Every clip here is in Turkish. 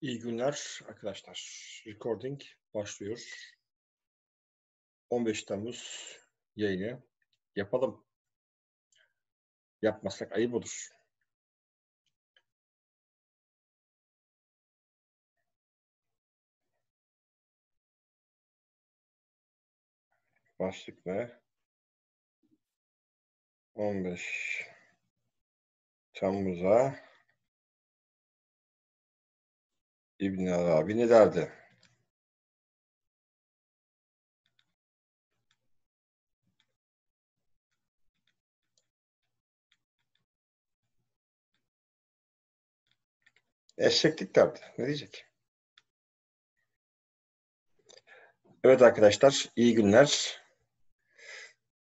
İyi günler arkadaşlar. Recording başlıyor. 15 Temmuz yayını yapalım. Yapmazsak ayıp olur. Başlık ne? 15 Temmuz'a İbn Arabi ne derdi? Eşeklik derdi. Ne diyecek? Evet arkadaşlar, iyi günler.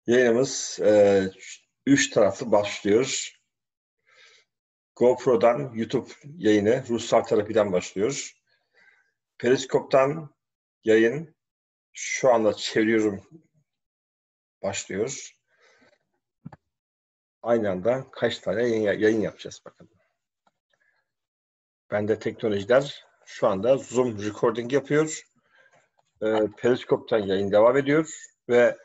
Yayınımız e, üç taraflı başlıyor. GoPro'dan YouTube yayını Ruslar tarafından başlıyor. Periskop'tan yayın şu anda çeviriyorum başlıyor. Aynı anda kaç tane yayın, yayın yapacağız bakalım. Ben de teknolojiler şu anda Zoom recording yapıyor. Ee, Periskop'tan yayın devam ediyor ve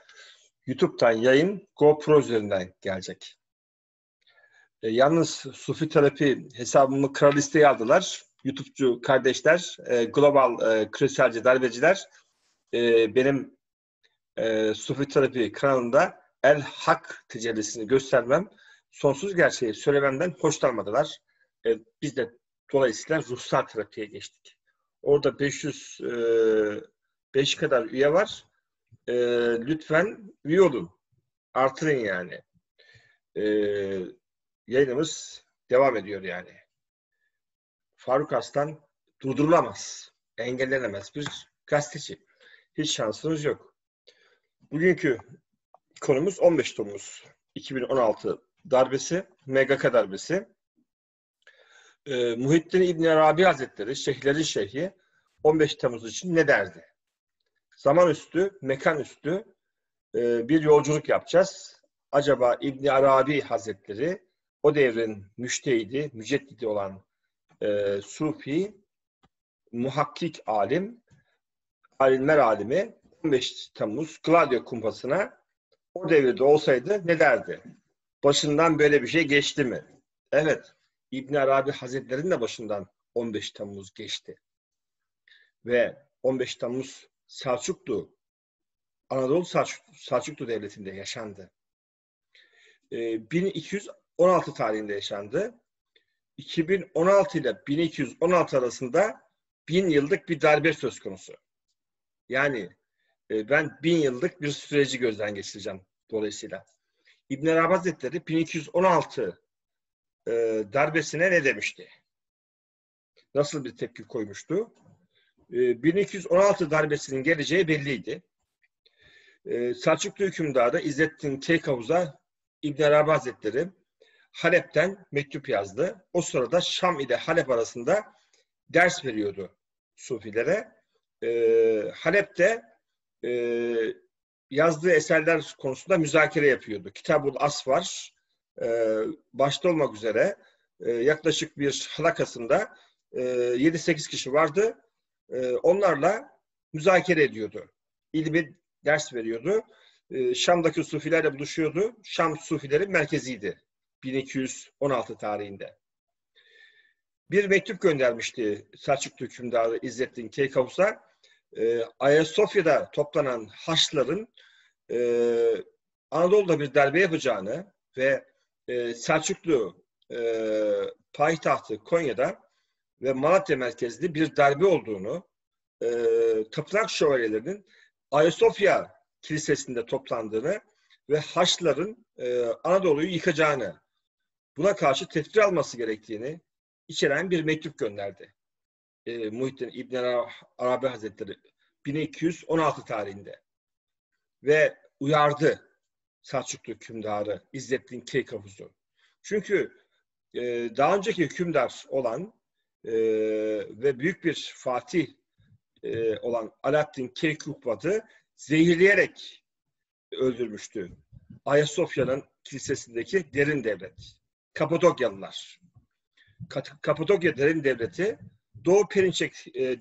YouTube'dan yayın GoPro üzerinden gelecek. E, yalnız Sufi Terapi hesabımı kral listeye aldılar. YouTube'cu kardeşler, e, global e, küreselci darbeciler e, benim e, Sufi Terapi kanalında El Hak tecellisini göstermem, sonsuz gerçeği söylememden hoşlanmadılar. E, biz de dolayısıyla ruhsal terapiye geçtik. Orada 500 e, 5 kadar üye var. E, lütfen üye olun. Artırın yani. E, yayınımız devam ediyor yani. Faruk Aslan durdurulamaz, engellenemez bir gazeteci. Hiç şansınız yok. Bugünkü konumuz 15 Temmuz 2016 darbesi, MGK darbesi. Ee, Muhittin İbni Arabi Hazretleri, Şeyhlerin Şeyhi 15 Temmuz için ne derdi? Zaman üstü, mekan üstü e, bir yolculuk yapacağız. Acaba İbni Arabi Hazretleri o devrin müştehidi, müceddidi olan e, Sufi, muhakkik alim, alimler alimi 15 Temmuz Gladio kumpasına o devirde olsaydı ne derdi? Başından böyle bir şey geçti mi? Evet, İbn Arabi Hazretleri'nin de başından 15 Temmuz geçti. Ve 15 Temmuz Selçuklu, Anadolu Selçuklu, Selçuklu Devleti'nde yaşandı. E, 1200 16 tarihinde yaşandı. 2016 ile 1216 arasında bin yıllık bir darbe söz konusu. Yani e, ben bin yıllık bir süreci gözden geçireceğim dolayısıyla. İbn Arabi Hazretleri 1216 e, darbesine ne demişti? Nasıl bir tepki koymuştu? E, 1216 darbesinin geleceği belliydi. E, Selçuklu hükümdarı İzzettin Keykavuz'a İbn Arabi Hazretleri Halep'ten mektup yazdı. O sırada Şam ile Halep arasında ders veriyordu Sufilere. E, Halep'te e, yazdığı eserler konusunda müzakere yapıyordu. Kitabul Asvar e, başta olmak üzere e, yaklaşık bir halakasında e, 7-8 kişi vardı. E, onlarla müzakere ediyordu. İlmi ders veriyordu. E, Şam'daki Sufilerle buluşuyordu. Şam Sufileri merkeziydi 1216 tarihinde. Bir mektup göndermişti Selçuklu hükümdarı İzzettin Keykavus'a. Ee, Ayasofya'da toplanan Haçlıların e, Anadolu'da bir darbe yapacağını ve e, Selçuklu e, payitahtı Konya'da ve Malatya merkezli bir darbe olduğunu e, tapınak şövalyelerinin Ayasofya Kilisesi'nde toplandığını ve Haçlıların e, Anadolu'yu yıkacağını buna karşı tedbir alması gerektiğini içeren bir mektup gönderdi. E, Muhittin İbn Arabi Hazretleri 1216 tarihinde ve uyardı Selçuklu hükümdarı İzzettin Keykavuz'u. Çünkü e, daha önceki hükümdar olan e, ve büyük bir fatih e, olan Alaaddin Keykubad'ı zehirleyerek öldürmüştü. Ayasofya'nın kilisesindeki derin devlet. Kapadokyalılar. Kapadokya derin devleti Doğu Perinçek e,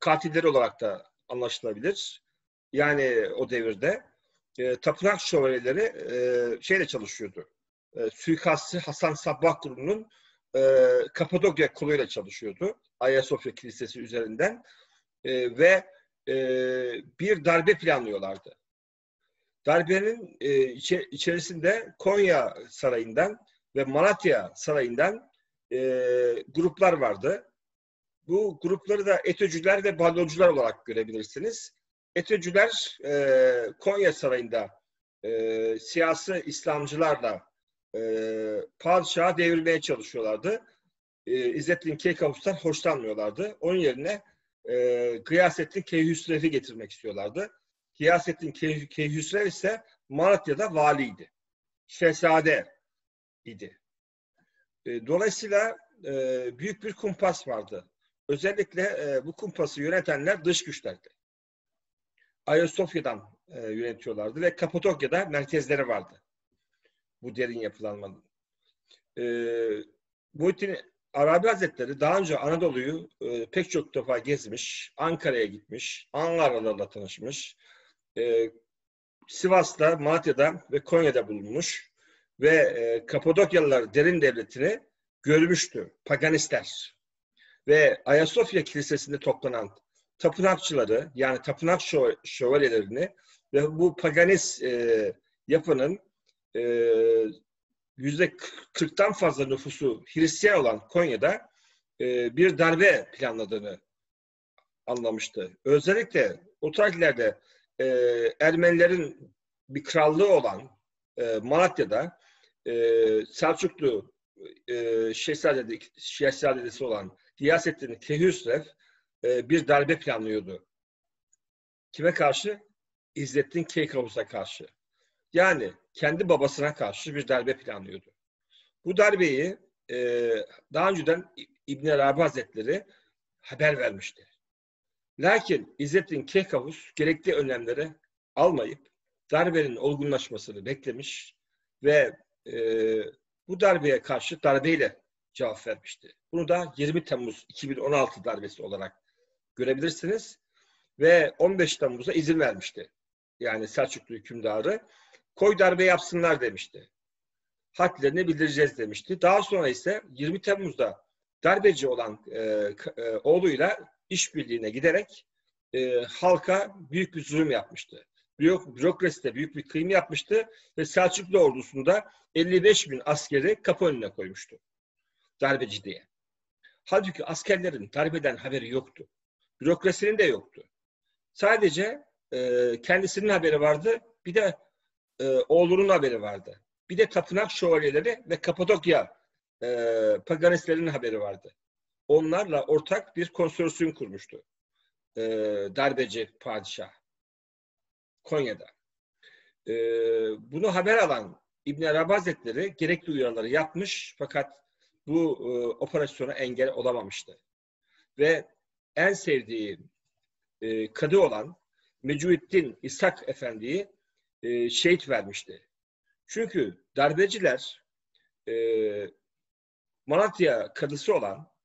katilleri olarak da anlaşılabilir. Yani o devirde e, tapınak şövalyeleri e, şeyle çalışıyordu. E, suikastçı Hasan Sabbah grubunun e, Kapadokya koluyla çalışıyordu. Ayasofya Kilisesi üzerinden e, ve e, bir darbe planlıyorlardı. Darbenin e, içe, içerisinde Konya Sarayı'ndan ve Malatya Sarayı'ndan e, gruplar vardı. Bu grupları da ETÖ'cüler ve baloncular olarak görebilirsiniz. ETÖ'cüler e, Konya Sarayı'nda e, siyasi İslamcılarla e, padişahı devirmeye çalışıyorlardı. E, İzzettin Keykavus'tan hoşlanmıyorlardı. Onun yerine e, Gıyasettin Keyhüsrev'i getirmek istiyorlardı. Gıyasettin Key, Keyhüsrev ise Malatya'da valiydi. Şehzade idi. E, dolayısıyla e, büyük bir kumpas vardı. Özellikle e, bu kumpası yönetenler dış güçlerdi. Ayasofya'dan yönetiyorlardı ve Kapadokya'da merkezleri vardı. Bu derin yapılanmanın. E, Muhittin Arabi Hazretleri daha önce Anadolu'yu pek çok defa gezmiş, Ankara'ya gitmiş, Ankaralılarla tanışmış, e, Sivas'ta, Malatya'da ve Konya'da bulunmuş ve e, Kapadokyalılar derin devletini görmüştü, paganistler. Ve Ayasofya Kilisesi'nde toplanan tapınakçıları yani tapınak şövalyelerini ve bu paganist e, yapının e, yüzde kırktan fazla nüfusu Hristiyan olan Konya'da e, bir darbe planladığını anlamıştı. Özellikle o tarihlerde e, Ermenilerin bir krallığı olan e, Malatya'da e, Selçuklu e, şehzadesi, şehzadesi olan Giyasettin Kehüsrev e, bir darbe planlıyordu. Kime karşı? İzzettin Keykavus'a karşı. Yani kendi babasına karşı bir darbe planlıyordu. Bu darbeyi e, daha önceden İbn Arabi Hazretleri haber vermişti. Lakin İzzettin Keykavus gerekli önlemleri almayıp darbenin olgunlaşmasını beklemiş ve e, bu darbeye karşı darbeyle cevap vermişti. Bunu da 20 Temmuz 2016 darbesi olarak görebilirsiniz. Ve 15 Temmuz'da izin vermişti. Yani Selçuklu hükümdarı koy darbe yapsınlar demişti. Hadlerini bildireceğiz demişti. Daha sonra ise 20 Temmuz'da darbeci olan e, e, oğluyla işbirliğine giderek e, halka büyük bir zulüm yapmıştı. Bürokraside büyük bir kıyım yapmıştı ve Selçuklu ordusunda 55 bin askeri kapı önüne koymuştu. Darbeci diye. Halbuki askerlerin darbeden haberi yoktu. Bürokrasinin de yoktu. Sadece e, kendisinin haberi vardı. Bir de e, oğlunun haberi vardı. Bir de tapınak şövalyeleri ve Kapadokya e, paganistlerinin haberi vardı. Onlarla ortak bir konsorsiyum kurmuştu. E, darbeci padişah. Konya'da. E, bunu haber alan İbn Arabi Hazretleri gerekli uyarıları yapmış fakat bu e, operasyona engel olamamıştı. Ve en sevdiği e, kadı olan Mecuddin İshak Efendi'yi e, şehit vermişti. Çünkü darbeciler e, Malatya kadısı olan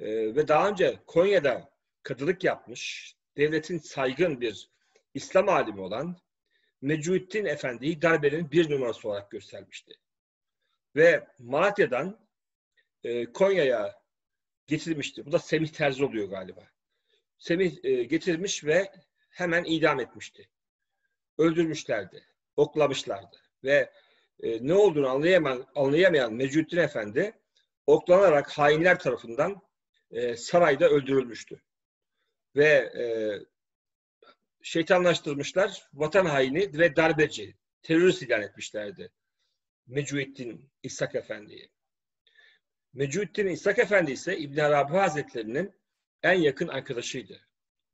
e, ve daha önce Konya'da kadılık yapmış, devletin saygın bir İslam alimi olan Mecuddin Efendi'yi darbenin bir numarası olarak göstermişti. Ve Malatya'dan e, Konya'ya getirmişti. Bu da Semih Terzi oluyor galiba. Semih e, getirmiş ve hemen idam etmişti. Öldürmüşlerdi, oklamışlardı ve e, ne olduğunu anlayamayan, anlayamayan Mecuddin Efendi oklanarak hainler tarafından e, sarayda öldürülmüştü. Ve e, şeytanlaştırmışlar, vatan haini ve darbeci, terörist ilan etmişlerdi. Mecuddin İshak Efendi'yi. Mecuddin İshak Efendi ise İbn Arabi Hazretleri'nin en yakın arkadaşıydı.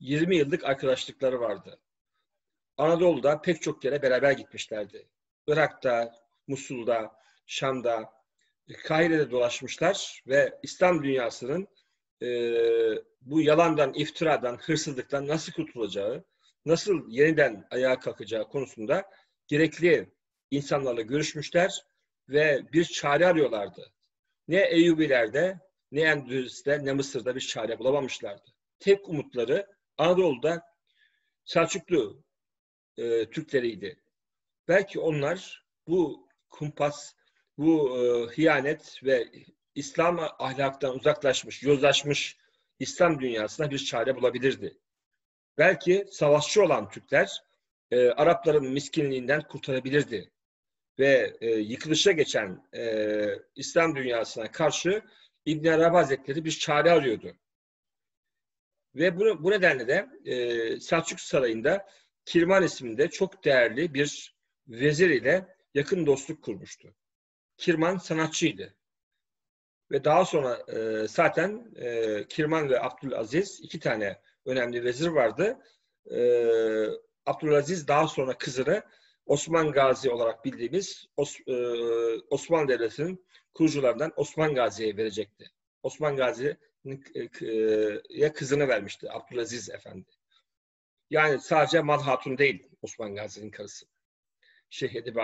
20 yıllık arkadaşlıkları vardı. Anadolu'da pek çok yere beraber gitmişlerdi. Irak'ta, Musul'da, Şam'da, Kahire'de dolaşmışlar ve İslam dünyasının e, bu yalandan, iftiradan, hırsızlıktan nasıl kurtulacağı, nasıl yeniden ayağa kalkacağı konusunda gerekli insanlarla görüşmüşler ve bir çare arıyorlardı. Ne Eyyubilerde ne Endülüs'te ne Mısır'da bir çare bulamamışlardı. Tek umutları Anadolu'da Selçuklu e, Türkleriydi. Belki onlar bu kumpas, bu e, hiyanet ve İslam ahlaktan uzaklaşmış, yozlaşmış İslam dünyasına bir çare bulabilirdi. Belki savaşçı olan Türkler e, Arapların miskinliğinden kurtarabilirdi ve e, yıkılışa geçen e, İslam dünyasına karşı İbn Arabi Hazretleri bir çare arıyordu. Ve bu, bu nedenle de e, Selçuk Sarayı'nda Kirman isminde çok değerli bir vezir ile yakın dostluk kurmuştu. Kirman sanatçıydı. Ve daha sonra e, zaten e, Kirman ve Abdülaziz iki tane önemli vezir vardı. E, Abdülaziz daha sonra kızını Osman Gazi olarak bildiğimiz Os, e, Osmanlı Devleti'nin kurucularından Osman Gazi'ye verecekti. Osman Gazi'nin e, kızını vermişti Abdülaziz Efendi. Yani sadece Mal Hatun değil Osman Gazi'nin karısı. Şeyh Edip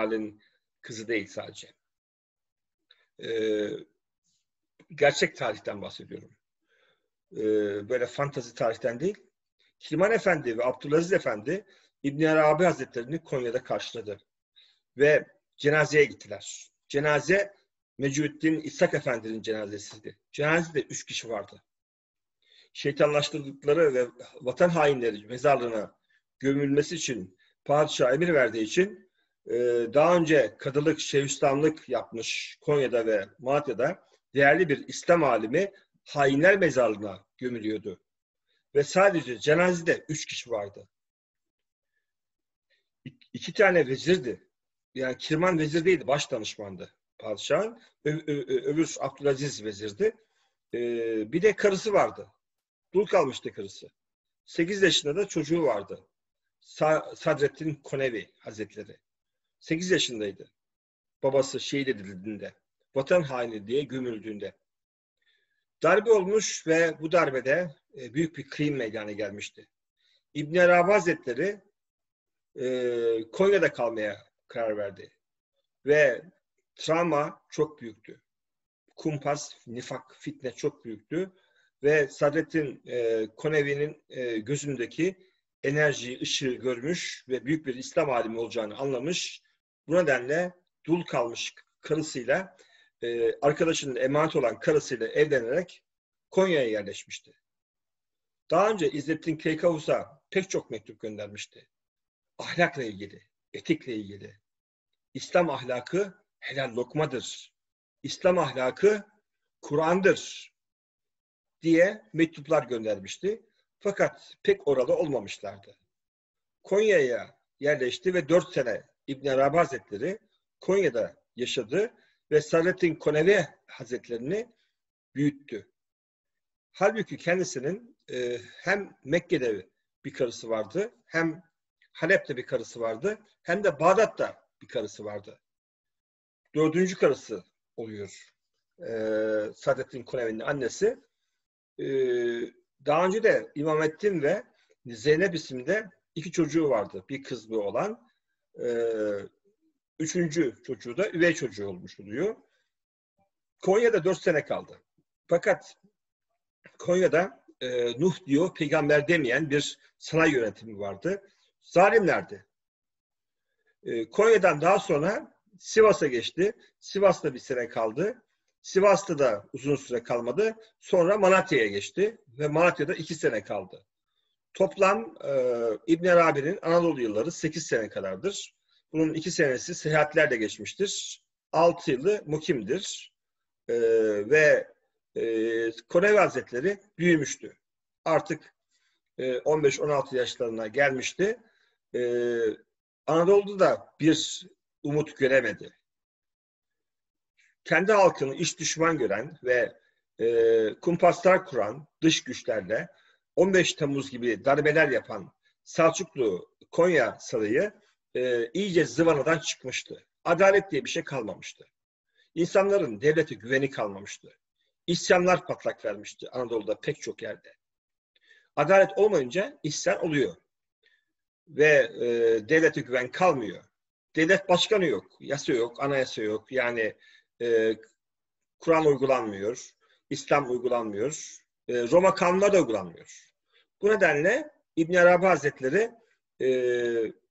kızı değil sadece. Ee, gerçek tarihten bahsediyorum. Ee, böyle fantazi tarihten değil. Hilman Efendi ve Abdülaziz Efendi İbn Arabi Hazretlerini Konya'da karşıladı. Ve cenazeye gittiler. Cenaze Mecuddin İshak Efendi'nin cenazesiydi. Cenazede üç kişi vardı. Şeytanlaştırdıkları ve vatan hainleri mezarlığına gömülmesi için padişah emir verdiği için e, daha önce kadılık, şeyhüslamlık yapmış Konya'da ve Malatya'da değerli bir İslam alimi hainler mezarlığına gömülüyordu. Ve sadece cenazede üç kişi vardı. İki tane vezirdi. Yani Kirman vezir değildi, baş danışmandı padişahın. öbür Abdülaziz vezirdi. Ee, bir de karısı vardı. Dul kalmıştı karısı. Sekiz yaşında da çocuğu vardı. Sa Sadrettin Konevi Hazretleri. Sekiz yaşındaydı. Babası şehit edildiğinde. Vatan haini diye gömüldüğünde. Darbe olmuş ve bu darbede e, büyük bir kıyım meydana gelmişti. İbn Arabi Hazretleri e, Konya'da kalmaya karar verdi. Ve travma çok büyüktü. Kumpas, nifak, fitne çok büyüktü. Ve Sadrettin e, Konevi'nin e, gözündeki enerjiyi, ışığı görmüş ve büyük bir İslam alimi olacağını anlamış. Bu nedenle dul kalmış karısıyla, e, arkadaşının emanet olan karısıyla evlenerek Konya'ya yerleşmişti. Daha önce İzzettin Keykavus'a pek çok mektup göndermişti. Ahlakla ilgili, etikle ilgili. İslam ahlakı helal lokmadır. İslam ahlakı Kur'an'dır diye mektuplar göndermişti. Fakat pek orada olmamışlardı. Konya'ya yerleşti ve dört sene İbn Arabi Hazretleri Konya'da yaşadı ve Saadettin Konevi Hazretlerini büyüttü. Halbuki kendisinin e, hem Mekke'de bir karısı vardı, hem Halep'te bir karısı vardı, hem de Bağdat'ta bir karısı vardı. Dördüncü karısı oluyor e, Saadettin Konevi'nin annesi. E, daha önce de İmamettin ve Zeynep isimde iki çocuğu vardı. Bir kız bir olan. E, üçüncü çocuğu da üvey çocuğu olmuş oluyor. Konya'da dört sene kaldı. Fakat Konya'da e, Nuh diyor peygamber demeyen bir sanayi yönetimi vardı. Zalimlerdi. E, Konya'dan daha sonra Sivas'a geçti. Sivas'ta bir sene kaldı. Sivas'ta da uzun süre kalmadı. Sonra Malatya'ya geçti ve Malatya'da iki sene kaldı. Toplam e, İbn Arabi'nin Anadolu yılları sekiz sene kadardır. Bunun iki senesi seyahatlerle geçmiştir. Altı yılı mukimdir. E, ve e, Konevi Hazretleri büyümüştü. Artık e, 15-16 yaşlarına gelmişti. E, Anadolu'da da bir umut göremedi. Kendi halkını iş düşman gören ve e, kumpaslar kuran dış güçlerle 15 Temmuz gibi darbeler yapan Selçuklu Konya Sarayı e, iyice zıvanadan çıkmıştı. Adalet diye bir şey kalmamıştı. İnsanların devlete güveni kalmamıştı. İsyanlar patlak vermişti Anadolu'da pek çok yerde. Adalet olmayınca isyan oluyor. Ve e, devlete güven kalmıyor. Devlet başkanı yok, yasa yok, anayasa yok. Yani e, Kur'an uygulanmıyor. İslam uygulanmıyor. E, Roma kanunları da uygulanmıyor. Bu nedenle İbn Arabi Hazretleri e,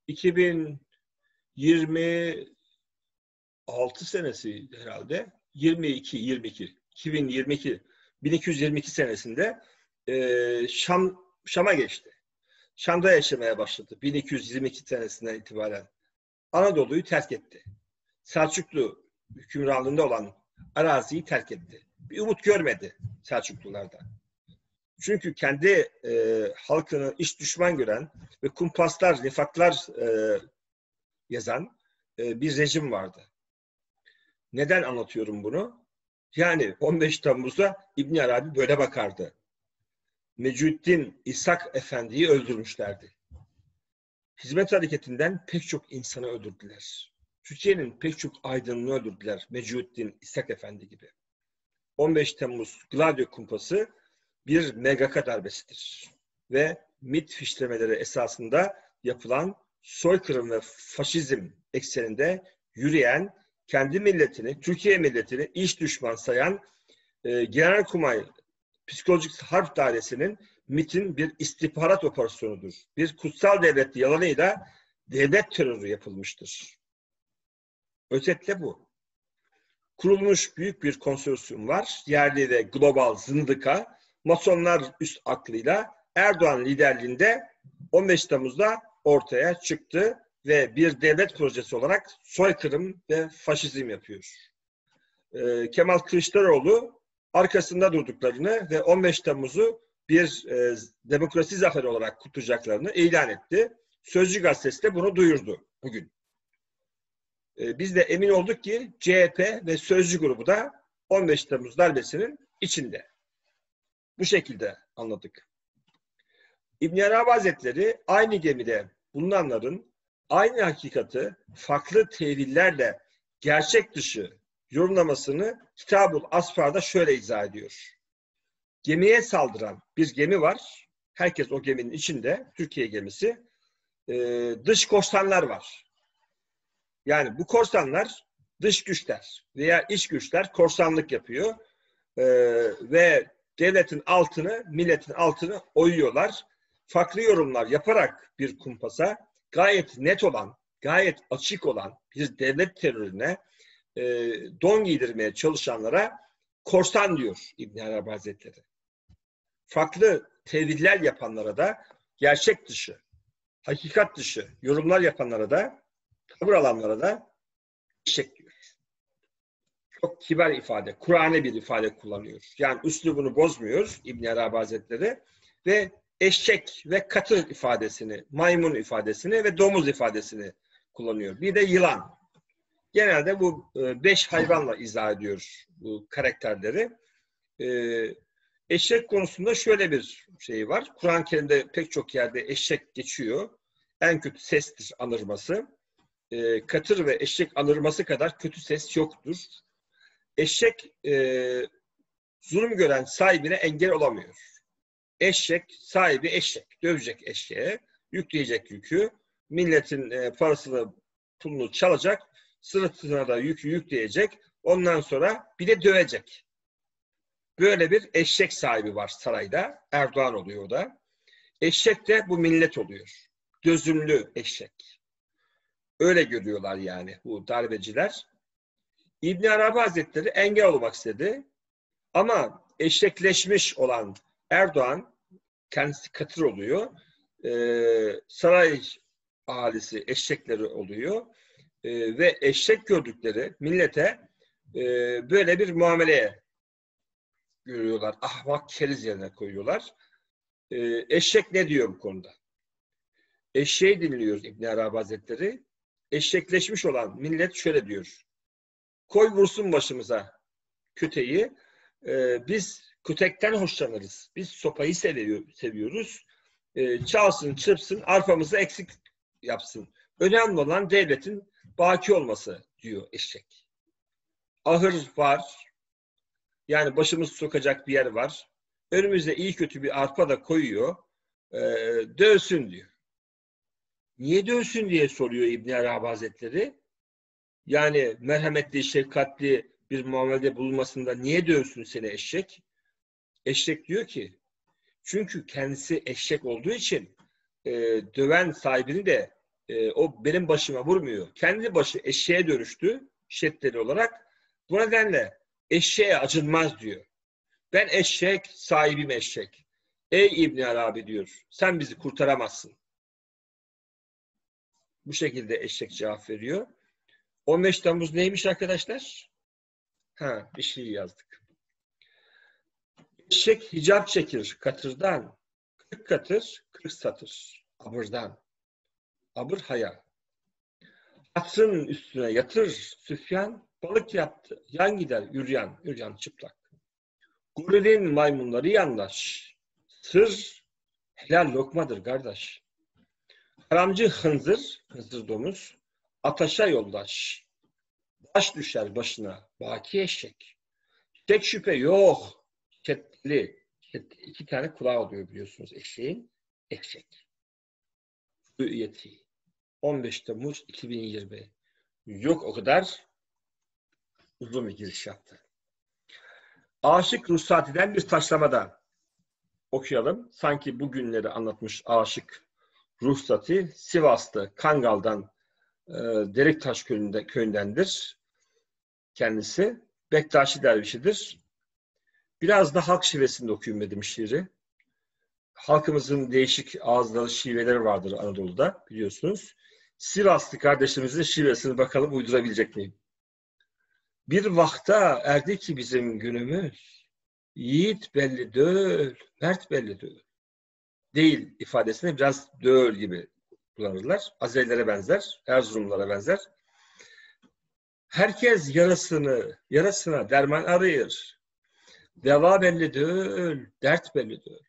2026 senesi herhalde 22 22 2022 1222 senesinde e, Şam Şam'a geçti. Şam'da yaşamaya başladı 1222 senesinden itibaren. Anadolu'yu terk etti. Selçuklu hükümranlığında olan araziyi terk etti. Bir umut görmedi Selçuklularda. Çünkü kendi e, halkını iş düşman gören ve kumpaslar, nifaklar e, yazan e, bir rejim vardı. Neden anlatıyorum bunu? Yani 15 Temmuz'da İbn Arabi böyle bakardı. Mecuddin İshak Efendi'yi öldürmüşlerdi. Hizmet hareketinden pek çok insanı öldürdüler. Türkiye'nin pek çok aydınını öldürdüler Mecuddin İshak Efendi gibi. 15 Temmuz Gladio kumpası bir MGK darbesidir. Ve MIT fişlemeleri esasında yapılan soykırım ve faşizm ekseninde yürüyen, kendi milletini, Türkiye milletini iş düşman sayan e, Genelkurmay Psikolojik Harp Dairesi'nin MIT'in bir istihbarat operasyonudur. Bir kutsal devlet yalanıyla devlet terörü yapılmıştır. Özetle bu. Kurulmuş büyük bir konsorsiyum var. Yerli ve global zındıka, masonlar üst aklıyla Erdoğan liderliğinde 15 Temmuz'da ortaya çıktı ve bir devlet projesi olarak soykırım ve faşizm yapıyor. Ee, Kemal Kılıçdaroğlu arkasında durduklarını ve 15 Temmuz'u bir e, demokrasi zaferi olarak kutlayacaklarını ilan etti. Sözcü gazetesi de bunu duyurdu bugün. E, biz de emin olduk ki CHP ve Sözcü grubu da 15 Temmuz darbesinin içinde. Bu şekilde anladık. İbn Arabi Hazretleri aynı gemide bulunanların aynı hakikati farklı tevillerle gerçek dışı yorumlamasını Kitabul Asfar'da şöyle izah ediyor. Gemiye saldıran bir gemi var. Herkes o geminin içinde, Türkiye gemisi. Ee, dış korsanlar var. Yani bu korsanlar dış güçler veya iç güçler korsanlık yapıyor. Ee, ve devletin altını, milletin altını oyuyorlar. Farklı yorumlar yaparak bir kumpasa gayet net olan, gayet açık olan bir devlet terörüne e, don giydirmeye çalışanlara korsan diyor İbn Arabi Hazretleri. Farklı teviller yapanlara da gerçek dışı, hakikat dışı yorumlar yapanlara da tavır alanlara da eşek. Çok kibar ifade, Kur'an'ı bir ifade kullanıyor. Yani üslubunu bozmuyor İbn Arabi Hazretleri ve eşek ve katır ifadesini, maymun ifadesini ve domuz ifadesini kullanıyor. Bir de yılan. Genelde bu e, beş hayvanla izah ediyor bu karakterleri. E, eşek konusunda şöyle bir şey var. Kur'an-ı Kerim'de pek çok yerde eşek geçiyor. En kötü sestir anırması. E, katır ve eşek anırması kadar kötü ses yoktur. Eşek zulüm gören sahibine engel olamıyor eşek, sahibi eşek, dövecek eşeğe, yükleyecek yükü, milletin e, parasını, pulunu çalacak, sırtına da yükü yükleyecek, ondan sonra bir de dövecek. Böyle bir eşek sahibi var sarayda, Erdoğan oluyor o da. Eşek de bu millet oluyor. Gözümlü eşek. Öyle görüyorlar yani bu darbeciler. İbn Arabi Hazretleri engel olmak istedi. Ama eşekleşmiş olan Erdoğan kendisi katır oluyor. Ee, saray ahalisi eşekleri oluyor. Ee, ve eşek gördükleri millete e, böyle bir muameleye görüyorlar. Ahmak keriz yerine koyuyorlar. Ee, eşek ne diyor bu konuda? Eşeği dinliyor İbn Arabi Hazretleri. Eşekleşmiş olan millet şöyle diyor. Koy vursun başımıza köteyi. Ee, biz Kütekten hoşlanırız. Biz sopayı seviyor, seviyoruz. E, çalsın, çırpsın, arpamızı eksik yapsın. Önemli olan devletin baki olması diyor eşek. Ahır var. Yani başımız sokacak bir yer var. Önümüzde iyi kötü bir arpa da koyuyor. E, dövsün diyor. Niye dövsün diye soruyor İbn Arabi Hazretleri. Yani merhametli, şefkatli bir muamelede bulunmasında niye dövsün seni eşek? Eşek diyor ki çünkü kendisi eşek olduğu için e, döven sahibini de e, o benim başıma vurmuyor. Kendi başı eşeğe dönüştü şiddetli olarak. Bu nedenle eşeğe acınmaz diyor. Ben eşek, sahibim eşek. Ey İbn Arabi diyor. Sen bizi kurtaramazsın. Bu şekilde eşek cevap veriyor. 15 Temmuz neymiş arkadaşlar? Ha, bir şey yazdık. Eşek hicap çekir katırdan. Kırk katır, kırk satır. Abırdan. Abır haya. Hatırın üstüne yatır Süfyan. Balık yaptı. Yan gider yürüyen, yürüyen çıplak. Gorilin maymunları yandaş. Sır helal lokmadır kardeş. Haramcı hınzır, hınzır domuz, ataşa yoldaş. Baş düşer başına, baki eşek. Tek şüphe yok. Ketli, iki tane kulağı oluyor biliyorsunuz eşeğin. Eşek. Üyeti. 15 Temmuz 2020. Yok o kadar uzun bir giriş yaptı. Aşık Ruhsati'den bir taşlamada okuyalım. Sanki bu günleri anlatmış aşık Ruhsati Sivas'ta Kangal'dan e, Deliktaş köyünde, köyündendir. Kendisi Bektaşi dervişidir. Biraz da halk şivesinde okuyayım dedim şiiri. Halkımızın değişik ağızları şiveleri vardır Anadolu'da biliyorsunuz. Sivaslı kardeşimizin şivesini bakalım uydurabilecek miyim? Bir vakta erdi ki bizim günümüz, yiğit belli döl, mert belli döl. Değil ifadesini biraz döl gibi kullanırlar. Azerilere benzer, Erzurumlara benzer. Herkes yarasını, yarasına derman arıyor. Deva belli döl, dert belli döl.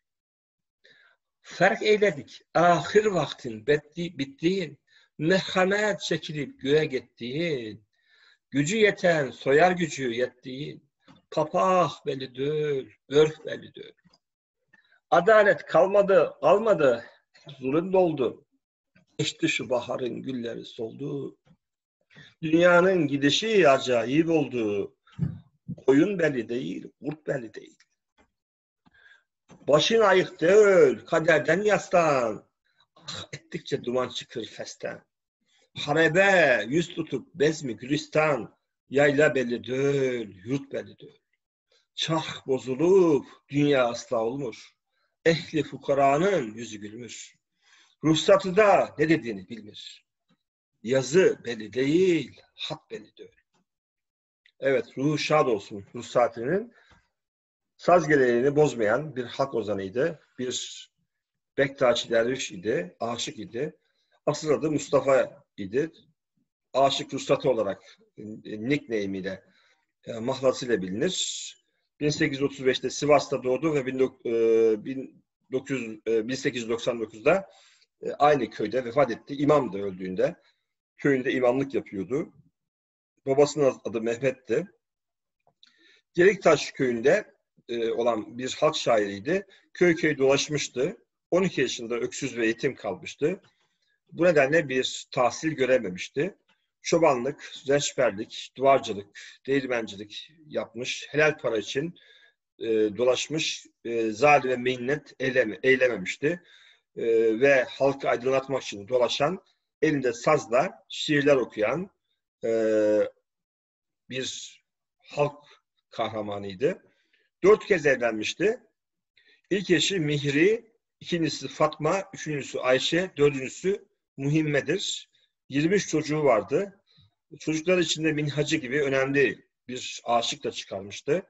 Fark eyledik, ahir vaktin bitti, bittiğin, merhamet çekilip göğe gittiğin, gücü yeten, soyar gücü yettiğin, papah belli döl, örf belli döl. Adalet kalmadı, almadı, zulüm doldu. Geçti şu baharın gülleri soldu. Dünyanın gidişi acayip oldu. Koyun belli değil, kurt belli değil. Başın ayık değil, kaderden yastan. Ah ettikçe duman çıkır festen. Harebe yüz tutup bezmi gülistan. Yayla belli değil, yurt belli değil. Çah bozulup dünya asla olmuş. Ehli fukaranın yüzü gülmüş. Ruhsatı da ne dediğini bilmiş. Yazı belli değil, hat belli değil. Evet, ruhu şad olsun ruhsatinin. Saz geleneğini bozmayan bir halk ozanıydı. Bir Bektaşi derviş idi, aşık idi. Asıl adı Mustafa idi. Aşık Ruhsatı olarak nickname ile e, mahlasıyla bilinir. 1835'te Sivas'ta doğdu ve 1899'da e, aynı köyde vefat etti. İmam da öldüğünde. Köyünde imamlık yapıyordu. Babasının adı Mehmet'ti. Geliktaş köyünde e, olan bir halk şairiydi. Köy köy dolaşmıştı. 12 yaşında öksüz ve yetim kalmıştı. Bu nedenle bir tahsil görememişti. Çobanlık, rençberlik, duvarcılık, değirmencilik yapmış. Helal para için e, dolaşmış. E, zalim ve minnet eyleme, eylememişti. E, ve halkı aydınlatmak için dolaşan, elinde sazla şiirler okuyan e, bir halk kahramanıydı. Dört kez evlenmişti. İlk eşi Mihri, ikincisi Fatma, üçüncüsü Ayşe, dördüncüsü Muhimmedir. 23 çocuğu vardı. Çocuklar içinde Minhacı gibi önemli bir aşık da çıkarmıştı.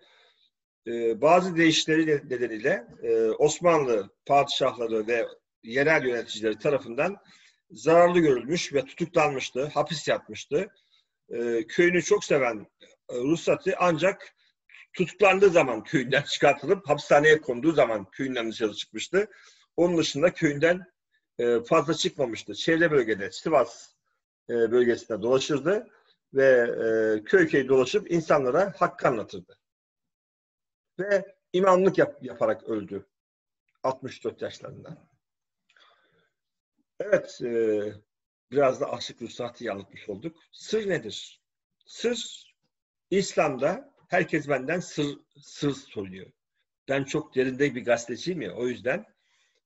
Ee, bazı değişikleri nedeniyle e, Osmanlı padişahları ve yerel yöneticileri tarafından zararlı görülmüş ve tutuklanmıştı, hapis yatmıştı. Ee, köyünü çok seven e, ancak tutuklandığı zaman köyünden çıkartılıp hapishaneye konduğu zaman köyünden dışarı çıkmıştı. Onun dışında köyünden e, fazla çıkmamıştı. Çevre bölgede, Sivas e, bölgesinde dolaşırdı ve e, köy köy dolaşıp insanlara hakkı anlatırdı. Ve imamlık yap, yaparak öldü. 64 yaşlarında. Evet, biraz da aşık ruhsatı anlatmış olduk. Sır nedir? Sır, İslam'da herkes benden sır, sır soruyor. Ben çok derinde bir gazeteciyim ya o yüzden.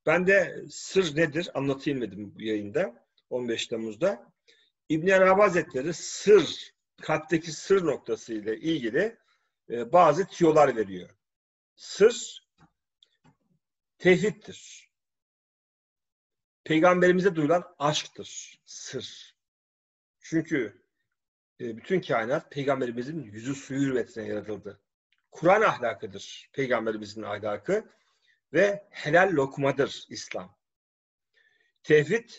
Ben de sır nedir anlatayım dedim bu yayında 15 Temmuz'da. İbn Arabi Hazretleri sır, kalpteki sır noktası ile ilgili e, bazı tiyolar veriyor. Sır tevhiddir. Peygamberimize duyulan aşktır. Sır. Çünkü e, bütün kainat peygamberimizin yüzü suyu hürmetine yaratıldı. Kur'an ahlakıdır peygamberimizin ahlakı ve helal lokmadır İslam. Tevhid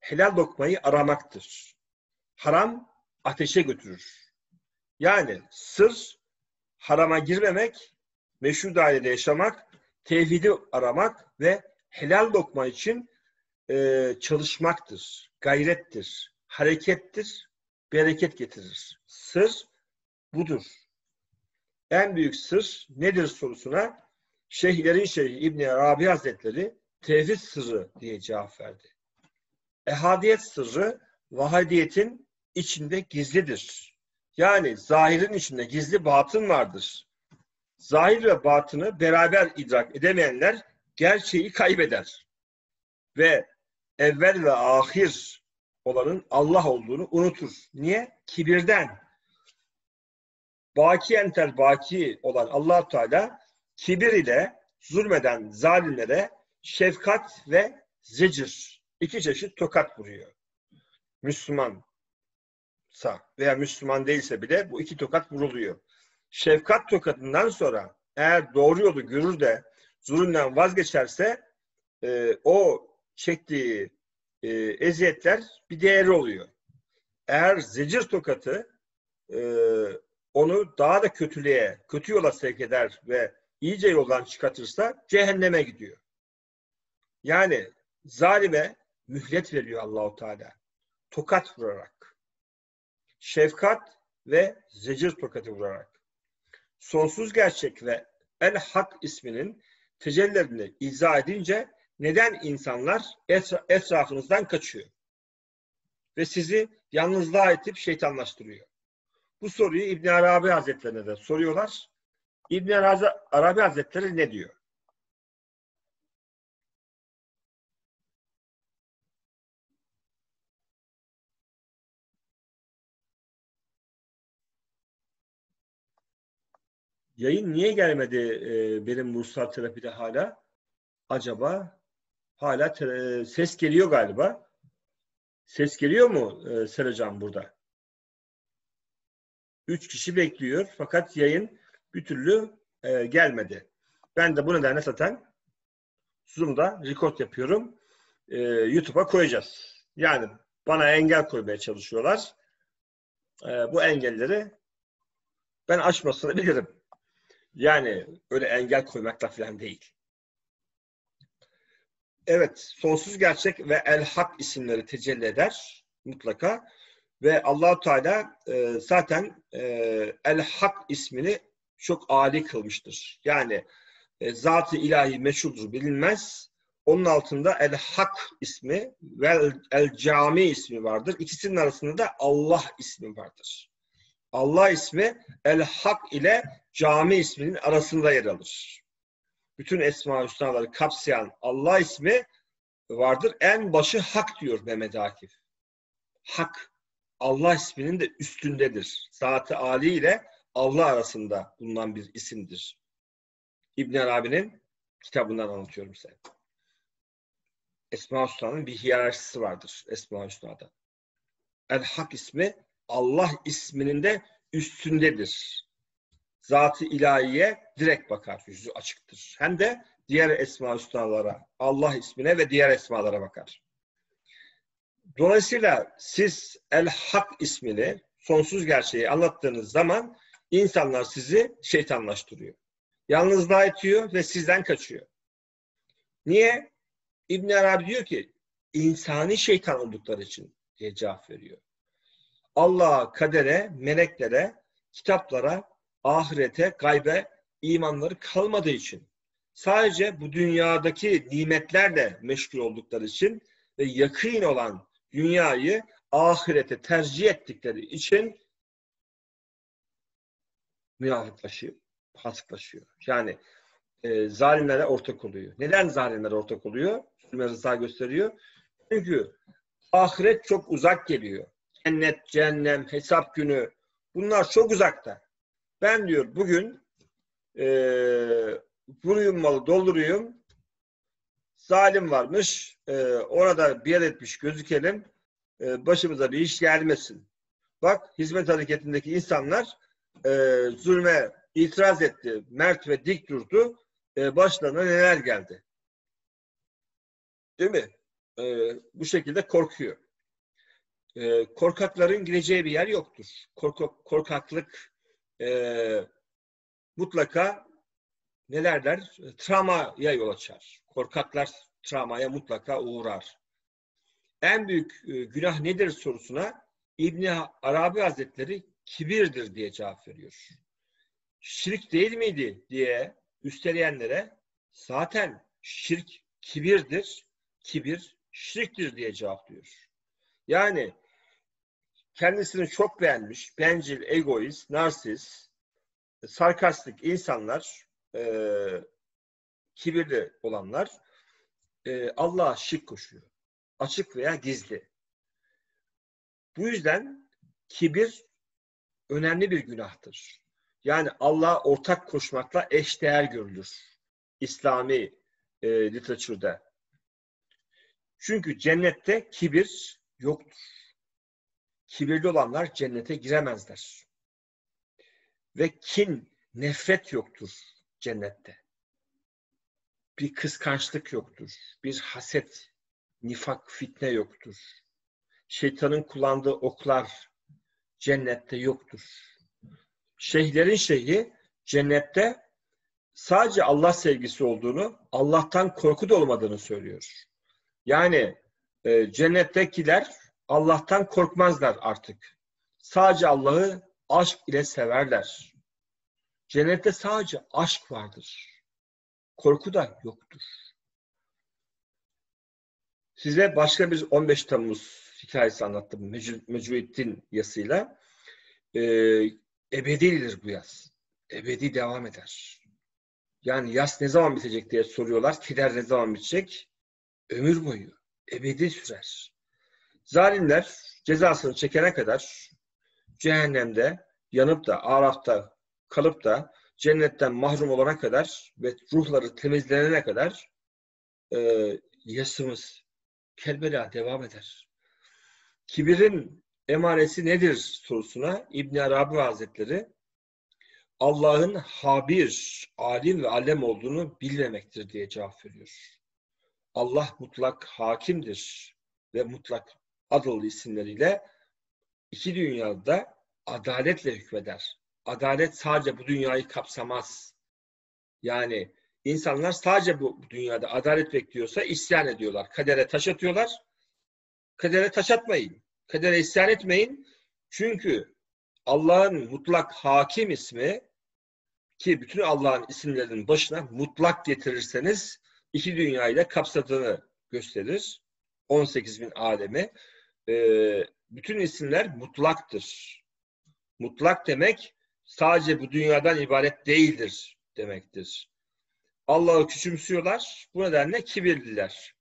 helal lokmayı aramaktır. Haram ateşe götürür. Yani sır harama girmemek, meşru dairede yaşamak, tevhidi aramak ve helal lokma için e, çalışmaktır, gayrettir, harekettir, bereket getirir. Sır budur. En büyük sır nedir sorusuna Şeyhlerin Şeyhi İbni Arabi Hazretleri tevhid sırrı diye cevap verdi. Ehadiyet sırrı vahadiyetin içinde gizlidir. Yani zahirin içinde gizli batın vardır. Zahir ve batını beraber idrak edemeyenler gerçeği kaybeder. Ve evvel ve ahir olanın Allah olduğunu unutur. Niye? Kibirden. Baki enter baki olan allah Teala kibir ile zulmeden zalimlere şefkat ve zecir iki çeşit tokat vuruyor. Müslümansa veya Müslüman değilse bile bu iki tokat vuruluyor. Şefkat tokatından sonra eğer doğru yolu görür de zulümden vazgeçerse e, o çektiği e, eziyetler bir değeri oluyor. Eğer zecir tokatı e, onu daha da kötülüğe, kötü yola sevk eder ve iyice yoldan çıkartırsa cehenneme gidiyor. Yani zalime mühlet veriyor Allahu Teala. Tokat vurarak. Şefkat ve zecir tokatı vurarak. Sonsuz gerçek ve El Hak isminin tecellilerini izah edince neden insanlar etrafınızdan kaçıyor? Ve sizi yalnızlığa itip şeytanlaştırıyor. Bu soruyu İbn Arabi Hazretlerine de soruyorlar. İbn Arabi Hazretleri ne diyor? Yayın niye gelmedi benim Mursal terapide hala? Acaba hala ses geliyor galiba. Ses geliyor mu e, Seracan burada? Üç kişi bekliyor fakat yayın bir türlü e, gelmedi. Ben de bu nedenle zaten Zoom'da record yapıyorum. E, YouTube'a koyacağız. Yani bana engel koymaya çalışıyorlar. E, bu engelleri ben aşmasını bilirim. Yani öyle engel koymakla falan değil. Evet, sonsuz gerçek ve El Hak isimleri tecelli eder mutlaka. Ve allah Teala e, zaten e, El Hak ismini çok âli kılmıştır. Yani e, zat-ı ilahi meşhurdur, bilinmez. Onun altında El Hak ismi ve El Cami ismi vardır. İkisinin arasında da Allah ismi vardır. Allah ismi El Hak ile Cami isminin arasında yer alır. Bütün Esma-ı Hüsnaları kapsayan Allah ismi vardır. En başı Hak diyor Mehmet Akif. Hak Allah isminin de üstündedir. Zat-ı Ali ile Allah arasında bulunan bir isimdir. İbn Arabi'nin kitabından anlatıyorum size. Esma Hüsna'nın bir hiyerarşisi vardır Esma Hüsna'da. El Hak ismi Allah isminin de üstündedir. Zat-ı ilahiye direkt bakar, yüzü açıktır. Hem de diğer esma hüsnalara, Allah ismine ve diğer esmalara bakar. Dolayısıyla siz El Hak ismini, sonsuz gerçeği anlattığınız zaman insanlar sizi şeytanlaştırıyor. Yalnızlığa itiyor ve sizden kaçıyor. Niye? İbn Arabi diyor ki insani şeytan oldukları için diye cevap veriyor. Allah'a, kadere, meleklere, kitaplara, ahirete, gaybe imanları kalmadığı için sadece bu dünyadaki nimetlerle meşgul oldukları için ve yakın olan dünyayı ahirete tercih ettikleri için münafıklaşıyor, fasıklaşıyor. Yani e, zalimlere ortak oluyor. Neden zalimlere ortak oluyor? Zulme rıza gösteriyor. Çünkü ahiret çok uzak geliyor. Cennet, cehennem, hesap günü bunlar çok uzakta. Ben diyor bugün e, vuruyum malı dolduruyum. Zalim varmış. E, orada bir yer etmiş gözükelim. E, başımıza bir iş gelmesin. Bak hizmet hareketindeki insanlar e, zulme itiraz etti. Mert ve dik durdu. E, başlarına neler geldi. Değil mi? E, bu şekilde korkuyor. E, korkakların gireceği bir yer yoktur. Kork korkaklık e, mutlaka neler der? Travmaya yol açar. Korkaklar travmaya mutlaka uğrar. En büyük e, günah nedir sorusuna İbni Arabi Hazretleri kibirdir diye cevap veriyor. Şirk değil miydi diye üsteleyenlere zaten şirk kibirdir, kibir şirktir diye cevaplıyor. Yani kendisini çok beğenmiş, bencil, egoist, narsist, sarkastik insanlar, e, kibirli olanlar e, Allah'a şirk koşuyor. Açık veya gizli. Bu yüzden kibir önemli bir günahtır. Yani Allah'a ortak koşmakla eşdeğer görülür. İslami e, literatürde. Çünkü cennette kibir yoktur. Kibirli olanlar cennete giremezler. Ve kin, nefret yoktur cennette. Bir kıskançlık yoktur. Bir haset, nifak, fitne yoktur. Şeytanın kullandığı oklar cennette yoktur. Şeyhlerin şeyhi cennette sadece Allah sevgisi olduğunu, Allah'tan korku da olmadığını söylüyor. Yani e, cennettekiler Allah'tan korkmazlar artık. Sadece Allah'ı aşk ile severler. Cennette sadece aşk vardır. Korku da yoktur. Size başka bir 15 Temmuz hikayesi anlattım. Mecuettin yasıyla. Ee, ebedidir bu yaz. Ebedi devam eder. Yani yaz ne zaman bitecek diye soruyorlar. Keder ne zaman bitecek? Ömür boyu. Ebedi sürer. Zalimler cezasını çekene kadar cehennemde yanıp da Araf'ta kalıp da cennetten mahrum olana kadar ve ruhları temizlenene kadar e, yasımız Kerbela devam eder. Kibirin emaresi nedir sorusuna İbn Arabi Hazretleri Allah'ın habir, alim ve alem olduğunu bilmemektir diye cevap veriyor. Allah mutlak hakimdir ve mutlak adıl isimleriyle iki dünyada adaletle hükmeder. Adalet sadece bu dünyayı kapsamaz. Yani insanlar sadece bu dünyada adalet bekliyorsa isyan ediyorlar. Kadere taş atıyorlar. Kadere taş atmayın. Kadere isyan etmeyin. Çünkü Allah'ın mutlak hakim ismi ki bütün Allah'ın isimlerinin başına mutlak getirirseniz iki dünyayı da kapsadığını gösterir. 18 bin alemi. Ee, bütün isimler mutlaktır. Mutlak demek sadece bu dünyadan ibaret değildir demektir. Allah'ı küçümsüyorlar. Bu nedenle kibirliler.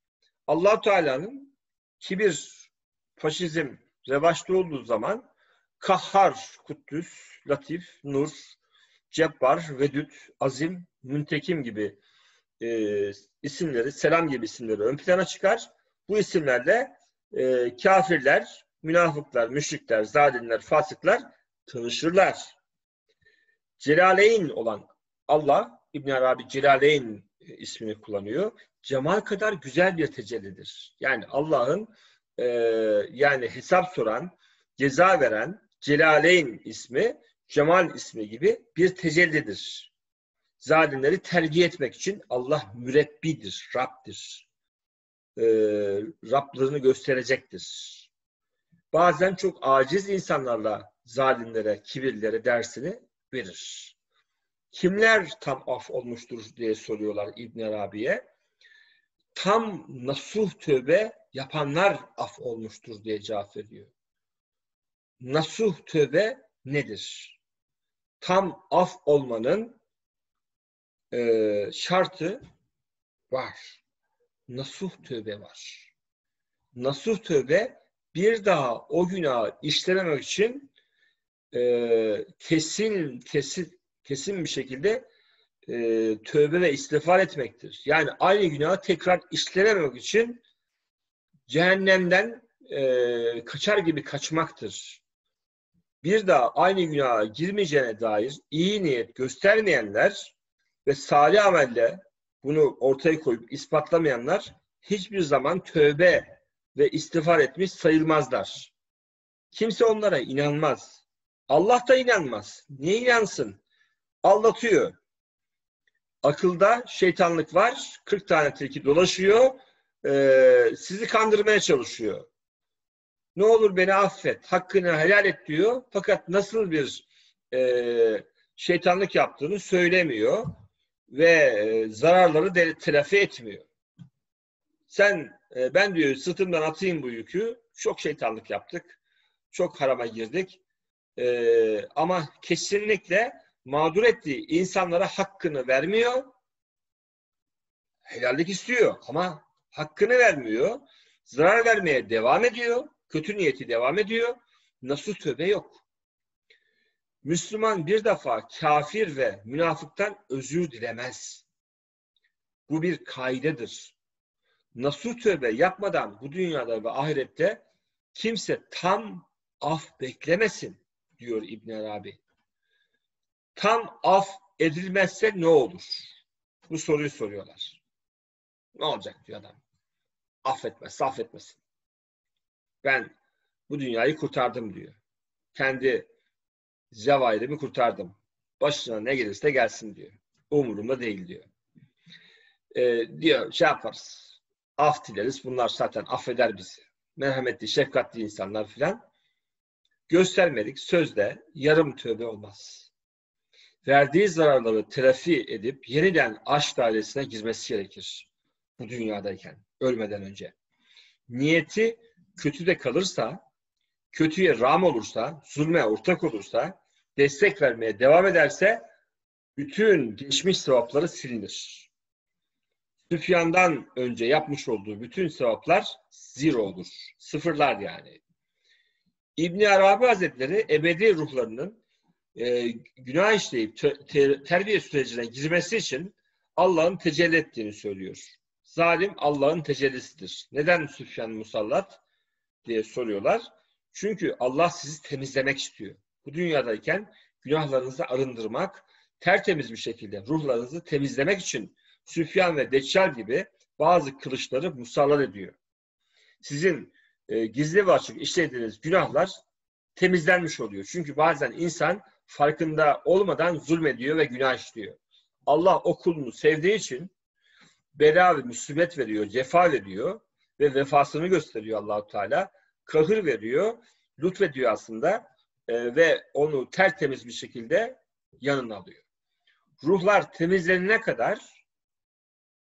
allah Teala'nın kibir, faşizm revaçta olduğu zaman Kahhar, Kuddüs, Latif, Nur, Cebbar, Vedüt, Azim, Müntekim gibi e, isimleri, Selam gibi isimleri ön plana çıkar. Bu isimlerle e, kafirler, münafıklar, müşrikler, zalimler, fasıklar tanışırlar. Celaleyn olan Allah, İbn Arabi Celaleyn ismini kullanıyor. Cemal kadar güzel bir tecellidir. Yani Allah'ın e, yani hesap soran, ceza veren Celaleyn ismi, Cemal ismi gibi bir tecellidir. Zalimleri terbiye etmek için Allah mürebbidir, Rab'dir. E, Rablığını gösterecektir. Bazen çok aciz insanlarla zalimlere, kibirlere dersini verir. Kimler tam af olmuştur diye soruyorlar İbn Arabi'ye. Tam nasuh tövbe yapanlar af olmuştur diye cevap veriyor. Nasuh tövbe nedir? Tam af olmanın e, şartı var. Nasuh tövbe var. Nasuh tövbe bir daha o günahı işlememek için e, kesin kesin kesin bir şekilde e, tövbe ve istiğfar etmektir. Yani aynı günahı tekrar işlememek için cehennemden e, kaçar gibi kaçmaktır. Bir daha aynı günaha girmeyeceğine dair iyi niyet göstermeyenler ve salih amelde bunu ortaya koyup ispatlamayanlar hiçbir zaman tövbe ve istiğfar etmiş sayılmazlar. Kimse onlara inanmaz. Allah da inanmaz. Niye inansın? Aldatıyor. Akılda şeytanlık var. 40 tane tilki dolaşıyor. Ee, sizi kandırmaya çalışıyor. Ne olur beni affet, hakkını helal et diyor. Fakat nasıl bir e, şeytanlık yaptığını söylemiyor ve e, zararları de, telafi etmiyor. Sen, e, ben diyor sırtımdan atayım bu yükü. Çok şeytanlık yaptık. Çok harama girdik. E, ama kesinlikle mağdur ettiği insanlara hakkını vermiyor. Helallik istiyor ama hakkını vermiyor. Zarar vermeye devam ediyor. Kötü niyeti devam ediyor. Nasıl tövbe yok. Müslüman bir defa kafir ve münafıktan özür dilemez. Bu bir kaidedir. Nasuh tövbe yapmadan bu dünyada ve ahirette kimse tam af beklemesin diyor İbn Arabi. Tam af edilmezse ne olur? Bu soruyu soruyorlar. Ne olacak diyor adam. Affetmez, affetmesin. Ben bu dünyayı kurtardım diyor. Kendi zevairimi kurtardım. Başına ne gelirse gelsin diyor. Umurumda değil diyor. Ee, diyor şey yaparız. Af dileriz. Bunlar zaten affeder bizi. Merhametli, şefkatli insanlar filan. Göstermedik. Sözde yarım tövbe olmaz. Verdiği zararları telafi edip yeniden aşk dairesine girmesi gerekir. Bu dünyadayken. Ölmeden önce. Niyeti kötü de kalırsa, kötüye ram olursa, zulme ortak olursa, destek vermeye devam ederse bütün geçmiş sevapları silinir. Süfyan'dan önce yapmış olduğu bütün sevaplar zero olur. Sıfırlar yani. İbni Arabi Hazretleri ebedi ruhlarının e, günah işleyip te, te, terbiye sürecine girmesi için Allah'ın tecelli ettiğini söylüyor. Zalim Allah'ın tecellisidir. Neden Süfyan musallat diye soruyorlar. Çünkü Allah sizi temizlemek istiyor. Bu dünyadayken günahlarınızı arındırmak, tertemiz bir şekilde ruhlarınızı temizlemek için Süfyan ve Deccal gibi bazı kılıçları musallat ediyor. Sizin e, gizli ve açık işlediğiniz günahlar temizlenmiş oluyor. Çünkü bazen insan farkında olmadan zulmediyor ve günah işliyor. Allah o sevdiği için bela ve musibet veriyor, cefa veriyor ve vefasını gösteriyor Allahu Teala. Kahır veriyor, lütfediyor aslında e, ve onu tertemiz bir şekilde yanına alıyor. Ruhlar temizlenene kadar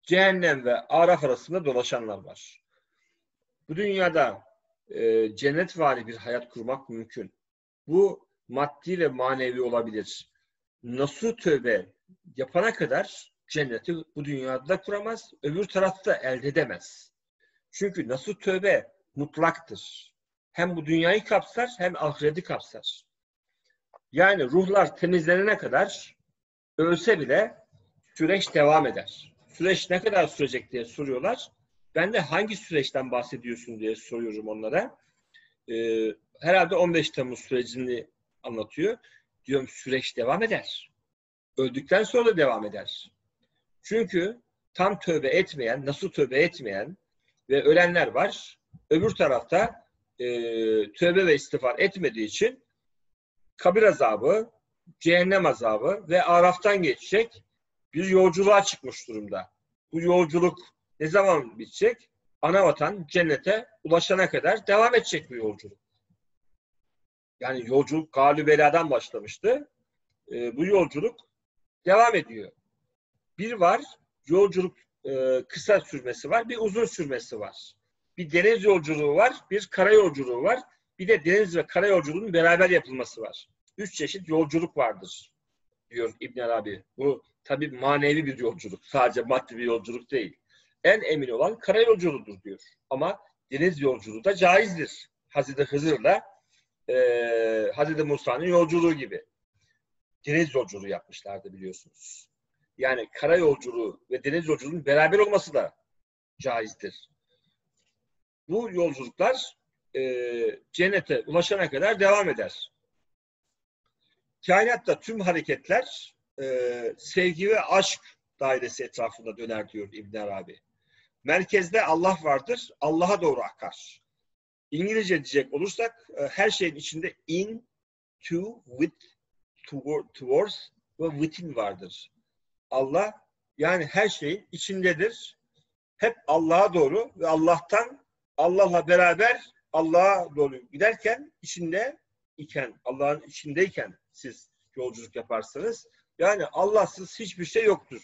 cehennem ve araf arasında dolaşanlar var. Bu dünyada e, cennet vari bir hayat kurmak mümkün. Bu maddi ve manevi olabilir. Nasıl tövbe yapana kadar cenneti bu dünyada da kuramaz, öbür tarafta elde edemez. Çünkü nasıl tövbe mutlaktır. Hem bu dünyayı kapsar hem ahireti kapsar. Yani ruhlar temizlenene kadar ölse bile süreç devam eder. Süreç ne kadar sürecek diye soruyorlar. Ben de hangi süreçten bahsediyorsun diye soruyorum onlara. Ee, herhalde 15 Temmuz sürecini anlatıyor. Diyorum süreç devam eder. Öldükten sonra da devam eder. Çünkü tam tövbe etmeyen, nasıl tövbe etmeyen ve ölenler var. Öbür tarafta e, tövbe ve istiğfar etmediği için kabir azabı, cehennem azabı ve araftan geçecek bir yolculuğa çıkmış durumda. Bu yolculuk ne zaman bitecek? Ana vatan cennete ulaşana kadar devam edecek bu yolculuk. Yani yolculuk galibeladan başlamıştı. E, bu yolculuk devam ediyor. Bir var yolculuk e, kısa sürmesi var, bir uzun sürmesi var. Bir deniz yolculuğu var, bir kara yolculuğu var. Bir de deniz ve kara yolculuğunun beraber yapılması var. Üç çeşit yolculuk vardır diyor İbn Arabi. Bu Tabii manevi bir yolculuk. Sadece maddi bir yolculuk değil. En emin olan kara yolculuğudur diyor. Ama deniz yolculuğu da caizdir. Hazreti Hızır'la e, Hazreti Musa'nın yolculuğu gibi. Deniz yolculuğu yapmışlardı biliyorsunuz. Yani kara yolculuğu ve deniz yolculuğunun beraber olması da caizdir. Bu yolculuklar e, cennete ulaşana kadar devam eder. Kainatta tüm hareketler e, sevgi ve aşk dairesi etrafında döner diyor İbn Arabi. Merkezde Allah vardır, Allah'a doğru akar. İngilizce diyecek olursak e, her şeyin içinde in, to, with, toward, towards ve within vardır. Allah yani her şeyin içindedir. Hep Allah'a doğru ve Allah'tan Allah'la beraber Allah'a doğru giderken içinde iken, Allah'ın içindeyken siz yolculuk yaparsınız. Yani Allahsız hiçbir şey yoktur.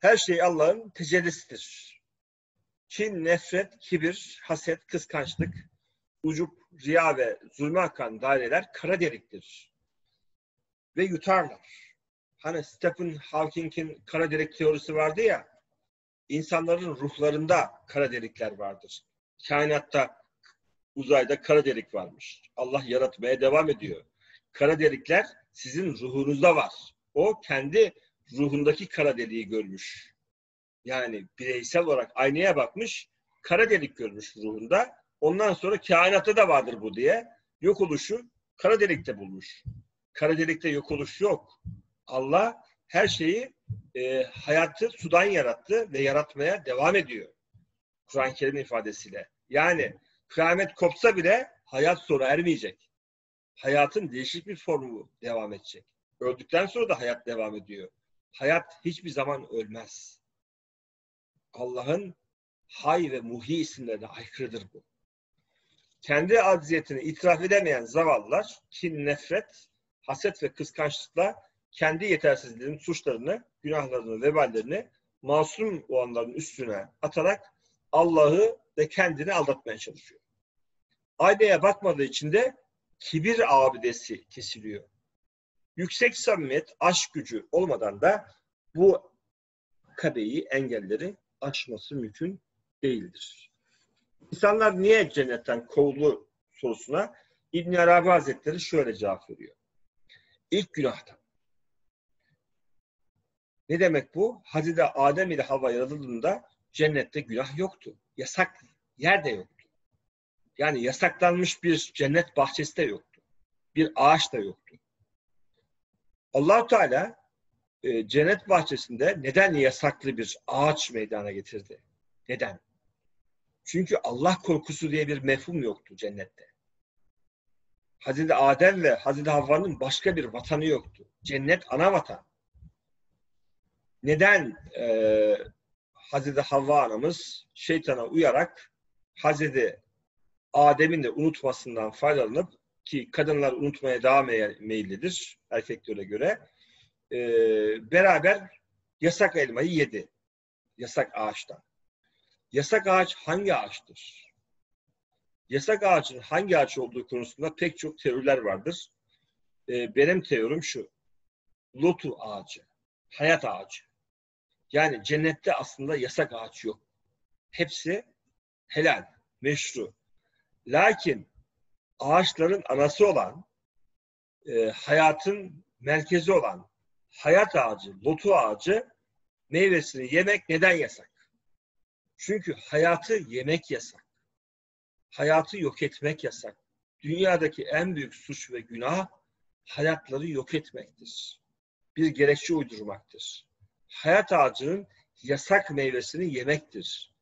Her şey Allah'ın tecellisidir. Kin, nefret, kibir, haset, kıskançlık, ucup, riya ve zulme akan daireler kara deliktir. Ve yutarlar. Hani Stephen Hawking'in kara delik teorisi vardı ya, insanların ruhlarında kara delikler vardır. Kainatta, uzayda kara delik varmış. Allah yaratmaya devam ediyor. Kara delikler sizin ruhunuzda var. O kendi ruhundaki kara deliği görmüş. Yani bireysel olarak aynaya bakmış, kara delik görmüş ruhunda. Ondan sonra kainatta da vardır bu diye yok oluşu kara delikte bulmuş. Kara delikte yok oluş yok. Allah her şeyi e, hayatı sudan yarattı ve yaratmaya devam ediyor. Kur'an-ı Kerim ifadesiyle. Yani kıyamet kopsa bile hayat sona ermeyecek. Hayatın değişik bir formu devam edecek. Öldükten sonra da hayat devam ediyor. Hayat hiçbir zaman ölmez. Allah'ın hay ve muhi isimlerine aykırıdır bu. Kendi acziyetini itiraf edemeyen zavallılar kin, nefret, haset ve kıskançlıkla kendi yetersizliğinin suçlarını, günahlarını, veballerini masum olanların üstüne atarak Allah'ı ve kendini aldatmaya çalışıyor. Aynaya bakmadığı için de kibir abidesi kesiliyor. Yüksek samimiyet, aşk gücü olmadan da bu kadeyi, engelleri aşması mümkün değildir. İnsanlar niye cennetten kovulu sorusuna İbn Arabi Hazretleri şöyle cevap veriyor. İlk günahtan. Ne demek bu? Hazreti Adem ile Havva yaratıldığında cennette günah yoktu. Yasak yer de yoktu. Yani yasaklanmış bir cennet bahçesi de yoktu. Bir ağaç da yoktu. allah Teala e, cennet bahçesinde neden yasaklı bir ağaç meydana getirdi? Neden? Çünkü Allah korkusu diye bir mefhum yoktu cennette. Hazreti Adem ve Hazreti Havva'nın başka bir vatanı yoktu. Cennet ana vatan. Neden e, Hazreti Havva anamız şeytana uyarak Hazreti Adem'in de unutmasından faydalanıp ki kadınlar unutmaya daha meyillidir erkeklere göre e, beraber yasak elmayı yedi. Yasak ağaçtan. Yasak ağaç hangi ağaçtır? Yasak ağacın hangi ağaç olduğu konusunda pek çok teoriler vardır. E, benim teorim şu. Lotu ağacı. Hayat ağacı. Yani cennette aslında yasak ağaç yok. Hepsi helal, meşru. Lakin ağaçların anası olan, e, hayatın merkezi olan hayat ağacı, lotu ağacı meyvesini yemek neden yasak? Çünkü hayatı yemek yasak. Hayatı yok etmek yasak. Dünyadaki en büyük suç ve günah hayatları yok etmektir. Bir gerekçe uydurmaktır. Hayat ağacının yasak meyvesini yemektir.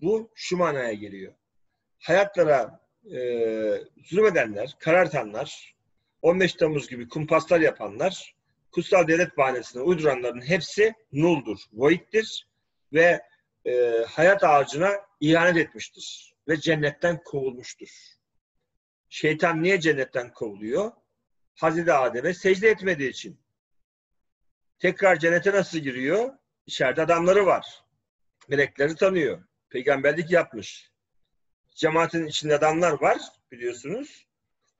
Bu şu manaya geliyor. Hayatlara e, zulmedenler, karartanlar, 15 Temmuz gibi kumpaslar yapanlar, kutsal devlet bahanesine uyduranların hepsi nuldur, voiddir ve e, hayat ağacına ihanet etmiştir ve cennetten kovulmuştur. Şeytan niye cennetten kovuluyor? Hazreti Adem'e secde etmediği için. Tekrar cennete nasıl giriyor? İçeride adamları var. Melekleri tanıyor. Peygamberlik yapmış. Cemaatin içinde adamlar var biliyorsunuz.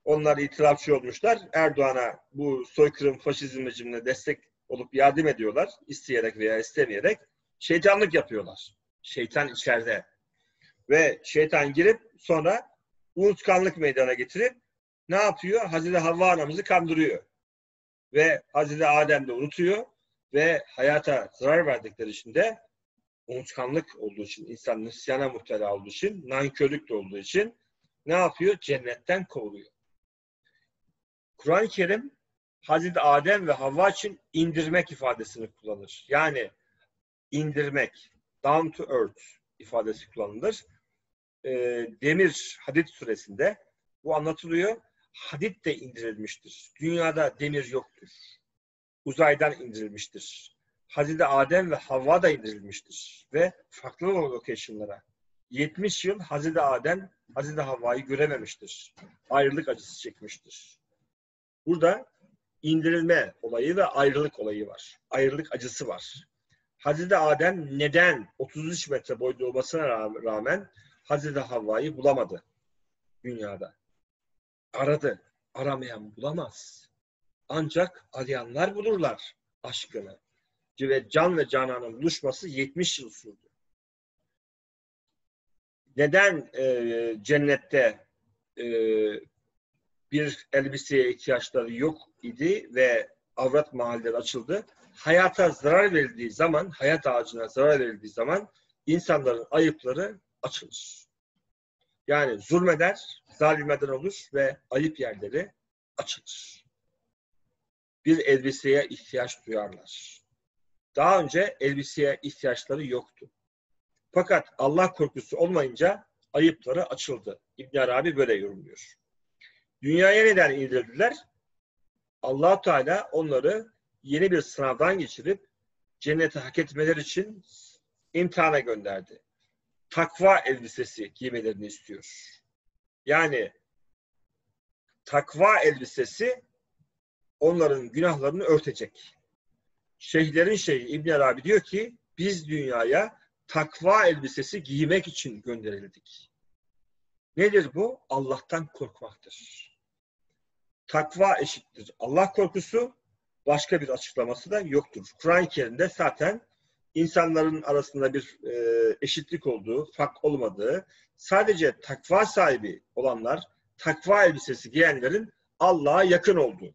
Onlar itirafçı olmuşlar. Erdoğan'a bu soykırım faşizm rejimine destek olup yardım ediyorlar. isteyerek veya istemeyerek. Şeytanlık yapıyorlar. Şeytan içeride. Ve şeytan girip sonra unutkanlık meydana getirip ne yapıyor? Hazreti Havva anamızı kandırıyor. Ve Hazreti Adem de unutuyor ve hayata zarar verdikleri için de unutkanlık olduğu için, insan nisyana muhtela olduğu için, nankörlük de olduğu için ne yapıyor? Cennetten kovuluyor. Kur'an-ı Kerim Hazreti Adem ve Havva için indirmek ifadesini kullanır. Yani indirmek, down to earth ifadesi kullanılır. E, demir hadit suresinde bu anlatılıyor. Hadit de indirilmiştir. Dünyada demir yoktur. Uzaydan indirilmiştir. Hazreti Adem ve Havva da indirilmiştir. Ve farklı location'lara. 70 yıl Hazreti Adem, Hazreti Havva'yı görememiştir. Ayrılık acısı çekmiştir. Burada indirilme olayı ve ayrılık olayı var. Ayrılık acısı var. Hazreti Adem neden 33 metre boyda olmasına rağmen Hazreti Havva'yı bulamadı dünyada? Aradı. Aramayan bulamaz. Ancak arayanlar bulurlar aşkını. Ve can ve cananın buluşması 70 yıl sürdü. Neden e, cennette e, bir elbiseye ihtiyaçları yok idi ve avrat mahalleleri açıldı. Hayata zarar verildiği zaman, hayat ağacına zarar verildiği zaman insanların ayıpları açılır. Yani zulmeder, zalimeden olur ve ayıp yerleri açılır. Bir elbiseye ihtiyaç duyarlar. Daha önce elbiseye ihtiyaçları yoktu. Fakat Allah korkusu olmayınca ayıpları açıldı. İbn Arabi böyle yorumluyor. Dünyaya neden indirdiler? allah Teala onları yeni bir sınavdan geçirip cenneti hak etmeleri için imtihana gönderdi. Takva elbisesi giymelerini istiyor. Yani takva elbisesi onların günahlarını örtecek. Şeyhlerin şeyhi İbn Arabi diyor ki biz dünyaya takva elbisesi giymek için gönderildik. Nedir bu? Allah'tan korkmaktır. Takva eşittir. Allah korkusu başka bir açıklaması da yoktur. Kur'an-ı Kerim'de zaten insanların arasında bir e, eşitlik olduğu, fark olmadığı, sadece takva sahibi olanlar, takva elbisesi giyenlerin Allah'a yakın olduğu,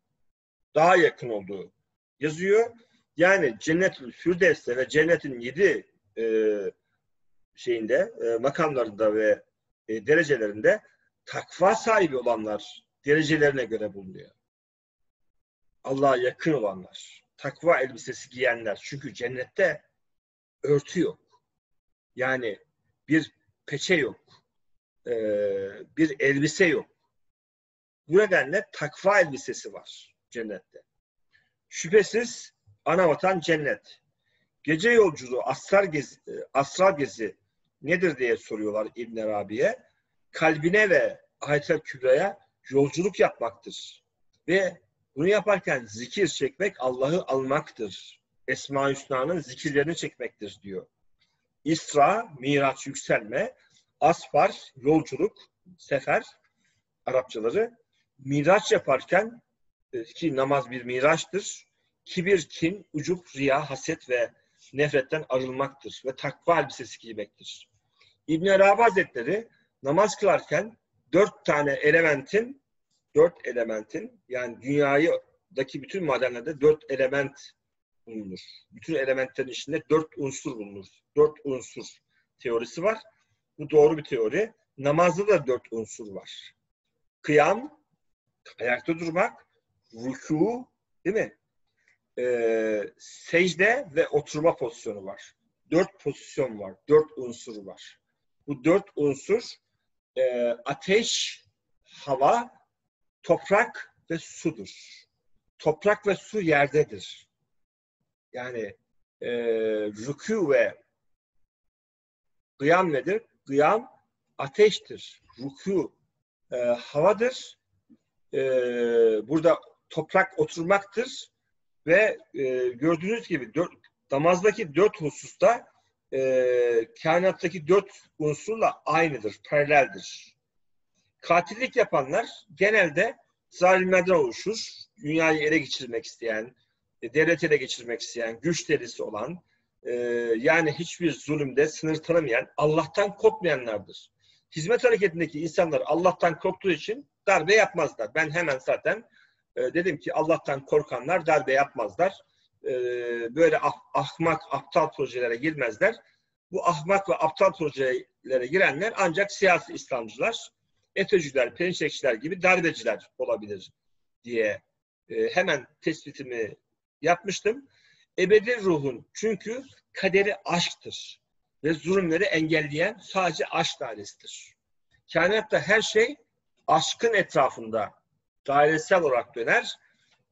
daha yakın olduğu yazıyor. Yani cennet Firdevs'te ve cennetin yedi e, şeyinde, e, makamlarında ve e, derecelerinde takva sahibi olanlar derecelerine göre bulunuyor. Allah'a yakın olanlar, takva elbisesi giyenler. Çünkü cennette örtü yok. Yani bir peçe yok. E, bir elbise yok. Bu nedenle takva elbisesi var cennette. Şüphesiz ana vatan cennet. Gece yolculuğu, asrar gezi, asrar gezi nedir diye soruyorlar İbn Arabi'ye. Kalbine ve Ayet-el Kübra'ya yolculuk yapmaktır. Ve bunu yaparken zikir çekmek Allah'ı almaktır. Esma-i Hüsna'nın zikirlerini çekmektir diyor. İsra, miraç, yükselme, asfar, yolculuk, sefer, Arapçaları. Miraç yaparken e, ki namaz bir miraçtır. Kibir, kin, ucup, riya, haset ve nefretten arılmaktır ve takva elbisesi giymektir. İbn Arabi Hazretleri namaz kılarken dört tane elementin dört elementin yani dünyadaki bütün madenlerde dört element bulunur. Bütün elementlerin içinde dört unsur bulunur. Dört unsur teorisi var. Bu doğru bir teori. Namazda da dört unsur var. Kıyam, ayakta durmak, rükû, değil mi? Ee, secde ve oturma pozisyonu var. Dört pozisyon var. Dört unsur var. Bu dört unsur e, ateş, hava, toprak ve sudur. Toprak ve su yerdedir. Yani e, rükû ve kıyam nedir? Kıyam ateştir. Rükû e, havadır. E, burada toprak oturmaktır. Ve e, gördüğünüz gibi dört, namazdaki dört hususta e, kainattaki dört unsurla aynıdır, paraleldir. Katillik yapanlar genelde zalimlerden oluşur. Dünyayı ele geçirmek isteyen, e, devlet ele geçirmek isteyen, güç delisi olan, e, yani hiçbir zulümde sınır tanımayan, Allah'tan korkmayanlardır. Hizmet hareketindeki insanlar Allah'tan korktuğu için darbe yapmazlar. Ben hemen zaten e, dedim ki Allah'tan korkanlar darbe yapmazlar. E, böyle ah, ahmak, aptal projelere girmezler. Bu ahmak ve aptal projelere girenler ancak siyasi İslamcılar, FETÖ'cüler, Perinçekçiler gibi darbeciler olabilir diye e, hemen tespitimi yapmıştım. Ebedi ruhun çünkü kaderi aşktır ve zulümleri engelleyen sadece aşk dairesidir. Kainatta her şey aşkın etrafında dairesel olarak döner.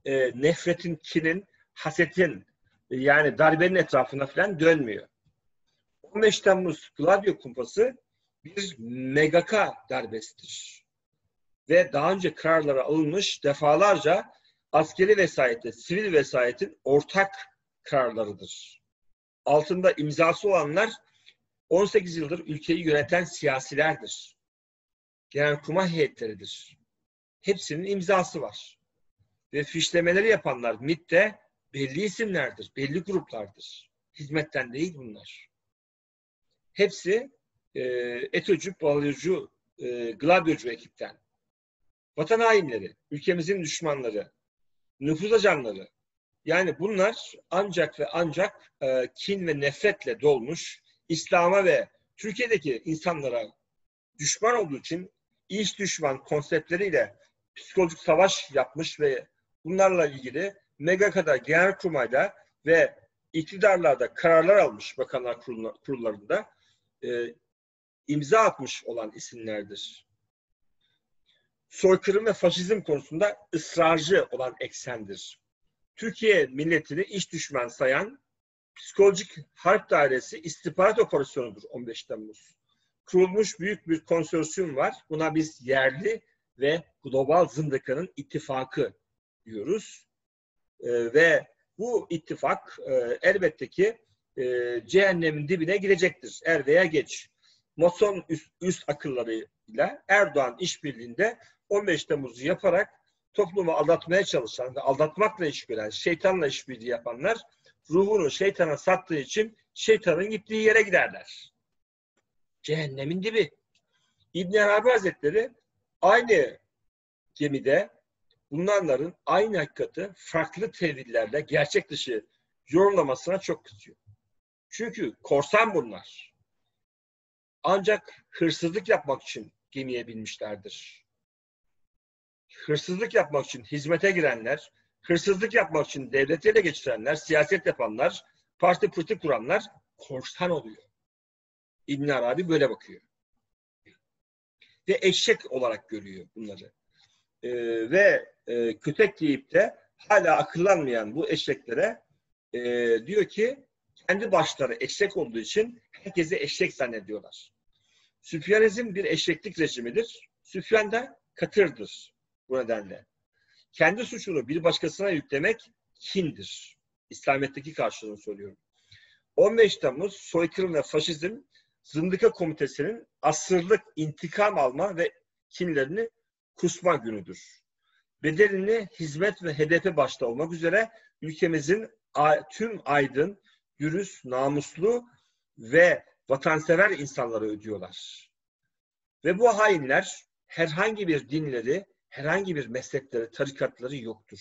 E, nefretin, kinin, hasetin yani darbenin etrafına falan dönmüyor. 15 Temmuz Gladio kumpası bir megaka darbesidir. Ve daha önce kararları alınmış defalarca askeri vesayette, sivil vesayetin ortak kararlarıdır. Altında imzası olanlar 18 yıldır ülkeyi yöneten siyasilerdir. Genelkurmay heyetleridir. Hepsinin imzası var. Ve fişlemeleri yapanlar MIT'te belli isimlerdir, belli gruplardır. Hizmetten değil bunlar. Hepsi e, ETÖ'cü, balyocu, e, gladyocu ekipten. Vatan hainleri, ülkemizin düşmanları, nüfuz ajanları. Yani bunlar ancak ve ancak e, kin ve nefretle dolmuş, İslam'a ve Türkiye'deki insanlara düşman olduğu için iş düşman konseptleriyle psikolojik savaş yapmış ve bunlarla ilgili mega kadar genel kurmayda ve iktidarlarda kararlar almış bakanlar kurullarında e, imza atmış olan isimlerdir. Soykırım ve faşizm konusunda ısrarcı olan eksendir. Türkiye milletini iş düşman sayan psikolojik harp dairesi istihbarat operasyonudur 15 Temmuz. Kurulmuş büyük bir konsorsiyum var. Buna biz yerli ve global zındıkanın ittifakı diyoruz. E, ve bu ittifak e, elbette ki e, cehennemin dibine girecektir. Er veya geç. Mason üst, üst akıllarıyla Erdoğan işbirliğinde 15 Temmuz'u yaparak toplumu aldatmaya çalışan aldatmakla iş gören, şeytanla işbirliği yapanlar ruhunu şeytana sattığı için şeytanın gittiği yere giderler. Cehennemin dibi. İbn Arabi Hazretleri aynı gemide bunların aynı hakikati farklı tevillerle gerçek dışı yorumlamasına çok kızıyor. Çünkü korsan bunlar. Ancak hırsızlık yapmak için gemiye binmişlerdir. Hırsızlık yapmak için hizmete girenler, hırsızlık yapmak için devleti ele geçirenler, siyaset yapanlar, parti pırtı kuranlar korsan oluyor. İbn Arabi böyle bakıyor. Ve eşek olarak görüyor bunları. Ee, ve e, kötek deyip de hala akıllanmayan bu eşeklere e, diyor ki kendi başları eşek olduğu için herkese eşek zannediyorlar. Süfyanizm bir eşeklik rejimidir. Süfyan da katırdır bu nedenle. Kendi suçunu bir başkasına yüklemek kindir. İslamiyet'teki karşılığını söylüyorum. 15 Temmuz soykırım ve faşizm Zındıka Komitesi'nin asırlık intikam alma ve kinlerini kusma günüdür. Bedelini hizmet ve hedefe başta olmak üzere ülkemizin tüm aydın, dürüst, namuslu ve vatansever insanları ödüyorlar. Ve bu hainler herhangi bir dinleri, herhangi bir meslekleri, tarikatları yoktur.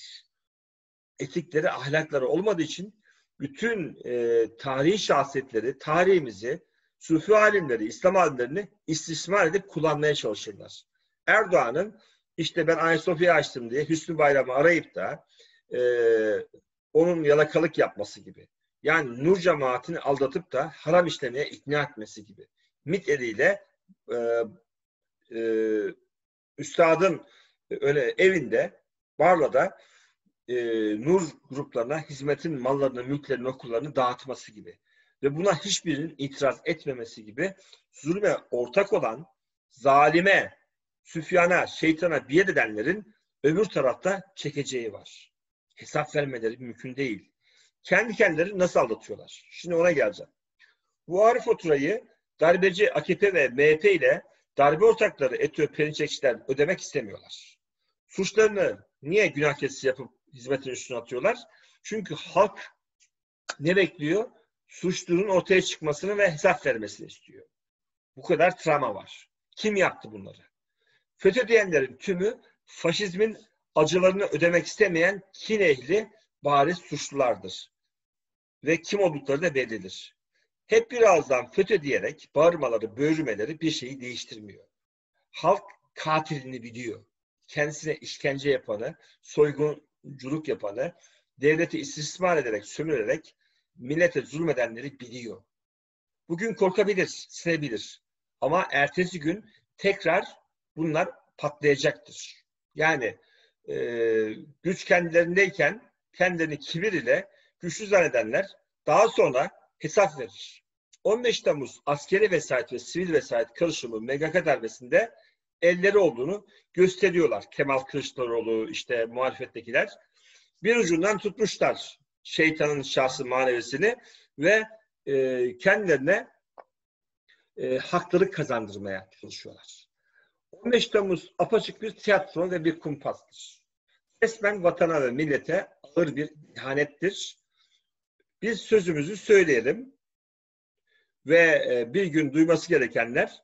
Etikleri, ahlakları olmadığı için bütün e, tarihi şahsiyetleri, tarihimizi, Sufi alimleri, İslam alimlerini istismar edip kullanmaya çalışırlar. Erdoğan'ın işte ben Ayasofya açtım diye Hüsnü Bayram'ı arayıp da e, onun yalakalık yapması gibi. Yani Nur cemaatini aldatıp da haram işlemeye ikna etmesi gibi. MIT eliyle e, e, üstadın öyle evinde Barla'da e, Nur gruplarına hizmetin mallarını, mülklerini, okullarını dağıtması gibi. Ve buna hiçbirinin itiraz etmemesi gibi zulme ortak olan zalime, süfyana, şeytana biat edenlerin öbür tarafta çekeceği var. Hesap vermeleri mümkün değil kendi kendileri nasıl aldatıyorlar? Şimdi ona geleceğim. Bu Arif Oturay'ı darbeci AKP ve MHP ile darbe ortakları ETÖ Perinçekçiler ödemek istemiyorlar. Suçlarını niye günah keçisi yapıp hizmetin üstüne atıyorlar? Çünkü halk ne bekliyor? Suçlunun ortaya çıkmasını ve hesap vermesini istiyor. Bu kadar travma var. Kim yaptı bunları? FETÖ diyenlerin tümü faşizmin acılarını ödemek istemeyen kin ehli bariz suçlulardır. Ve kim oldukları da bellidir. Hep bir ağızdan FETÖ diyerek bağırmaları, böğürmeleri bir şeyi değiştirmiyor. Halk katilini biliyor. Kendisine işkence yapanı, soygunculuk yapanı, devleti istismar ederek, sömürerek millete zulmedenleri biliyor. Bugün korkabilir, sinebilir. Ama ertesi gün tekrar bunlar patlayacaktır. Yani e, güç kendilerindeyken kendilerini kibir ile güçlü zannedenler daha sonra hesap verir. 15 Temmuz askeri vesayet ve sivil vesayet karışımı MGK darbesinde elleri olduğunu gösteriyorlar. Kemal Kılıçdaroğlu işte muhalefettekiler. Bir ucundan tutmuşlar şeytanın şahsı manevesini ve e, kendilerine e, hakları kazandırmaya çalışıyorlar. 15 Temmuz apaçık bir tiyatro ve bir kumpastır. Resmen vatana ve millete ağır bir ihanettir. Biz sözümüzü söyleyelim ve e, bir gün duyması gerekenler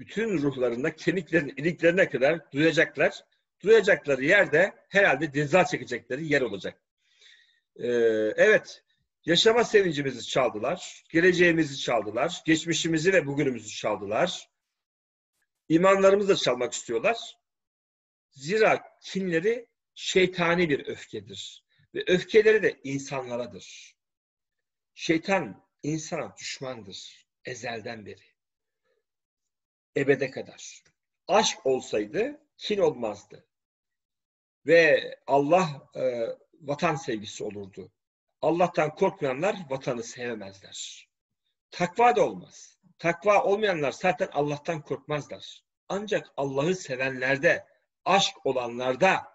bütün ruhlarında kemiklerin iliklerine kadar duyacaklar. Duyacakları yerde herhalde ceza çekecekleri yer olacak. Ee, evet, yaşama sevincimizi çaldılar, geleceğimizi çaldılar, geçmişimizi ve bugünümüzü çaldılar. İmanlarımızı da çalmak istiyorlar. Zira kinleri şeytani bir öfkedir. Ve öfkeleri de insanlaradır. Şeytan insana düşmandır ezelden beri. Ebede kadar. Aşk olsaydı kin olmazdı. Ve Allah e, vatan sevgisi olurdu. Allah'tan korkmayanlar vatanı sevemezler. Takva da olmaz. Takva olmayanlar zaten Allah'tan korkmazlar. Ancak Allah'ı sevenlerde, aşk olanlarda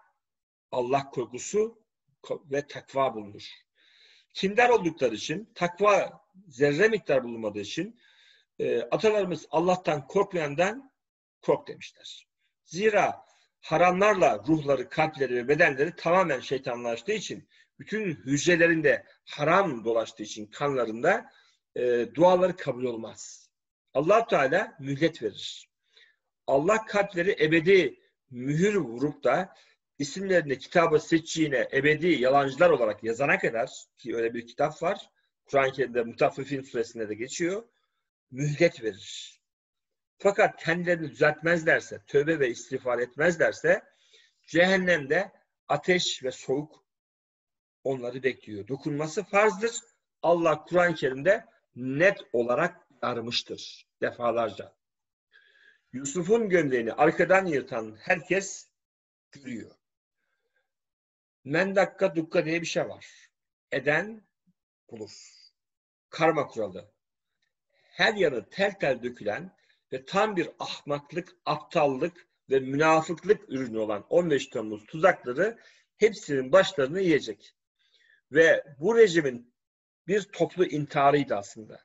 Allah korkusu ve takva bulunur. Kindar oldukları için, takva zerre miktar bulunmadığı için e, atalarımız Allah'tan korkmayandan kork demişler. Zira haramlarla ruhları, kalpleri ve bedenleri tamamen şeytanlaştığı için bütün hücrelerinde haram dolaştığı için kanlarında e, duaları kabul olmaz. allah Teala mühlet verir. Allah kalpleri ebedi mühür vurup da isimlerini kitabı seçtiğine ebedi yalancılar olarak yazana kadar ki öyle bir kitap var. Kur'an-ı Kerim'de Mutaffifin suresinde de geçiyor. Mühlet verir. Fakat kendilerini düzeltmezlerse, tövbe ve istiğfar etmezlerse cehennemde ateş ve soğuk onları bekliyor. Dokunması farzdır. Allah Kur'an-ı Kerim'de net olarak armıştır defalarca. Yusuf'un gömleğini arkadan yırtan herkes görüyor. Mendakka dukka diye bir şey var. Eden bulur. Karma kuralı. Her yanı tel tel dökülen ve tam bir ahmaklık, aptallık ve münafıklık ürünü olan 15 Temmuz tuzakları hepsinin başlarını yiyecek. Ve bu rejimin bir toplu intiharıydı aslında.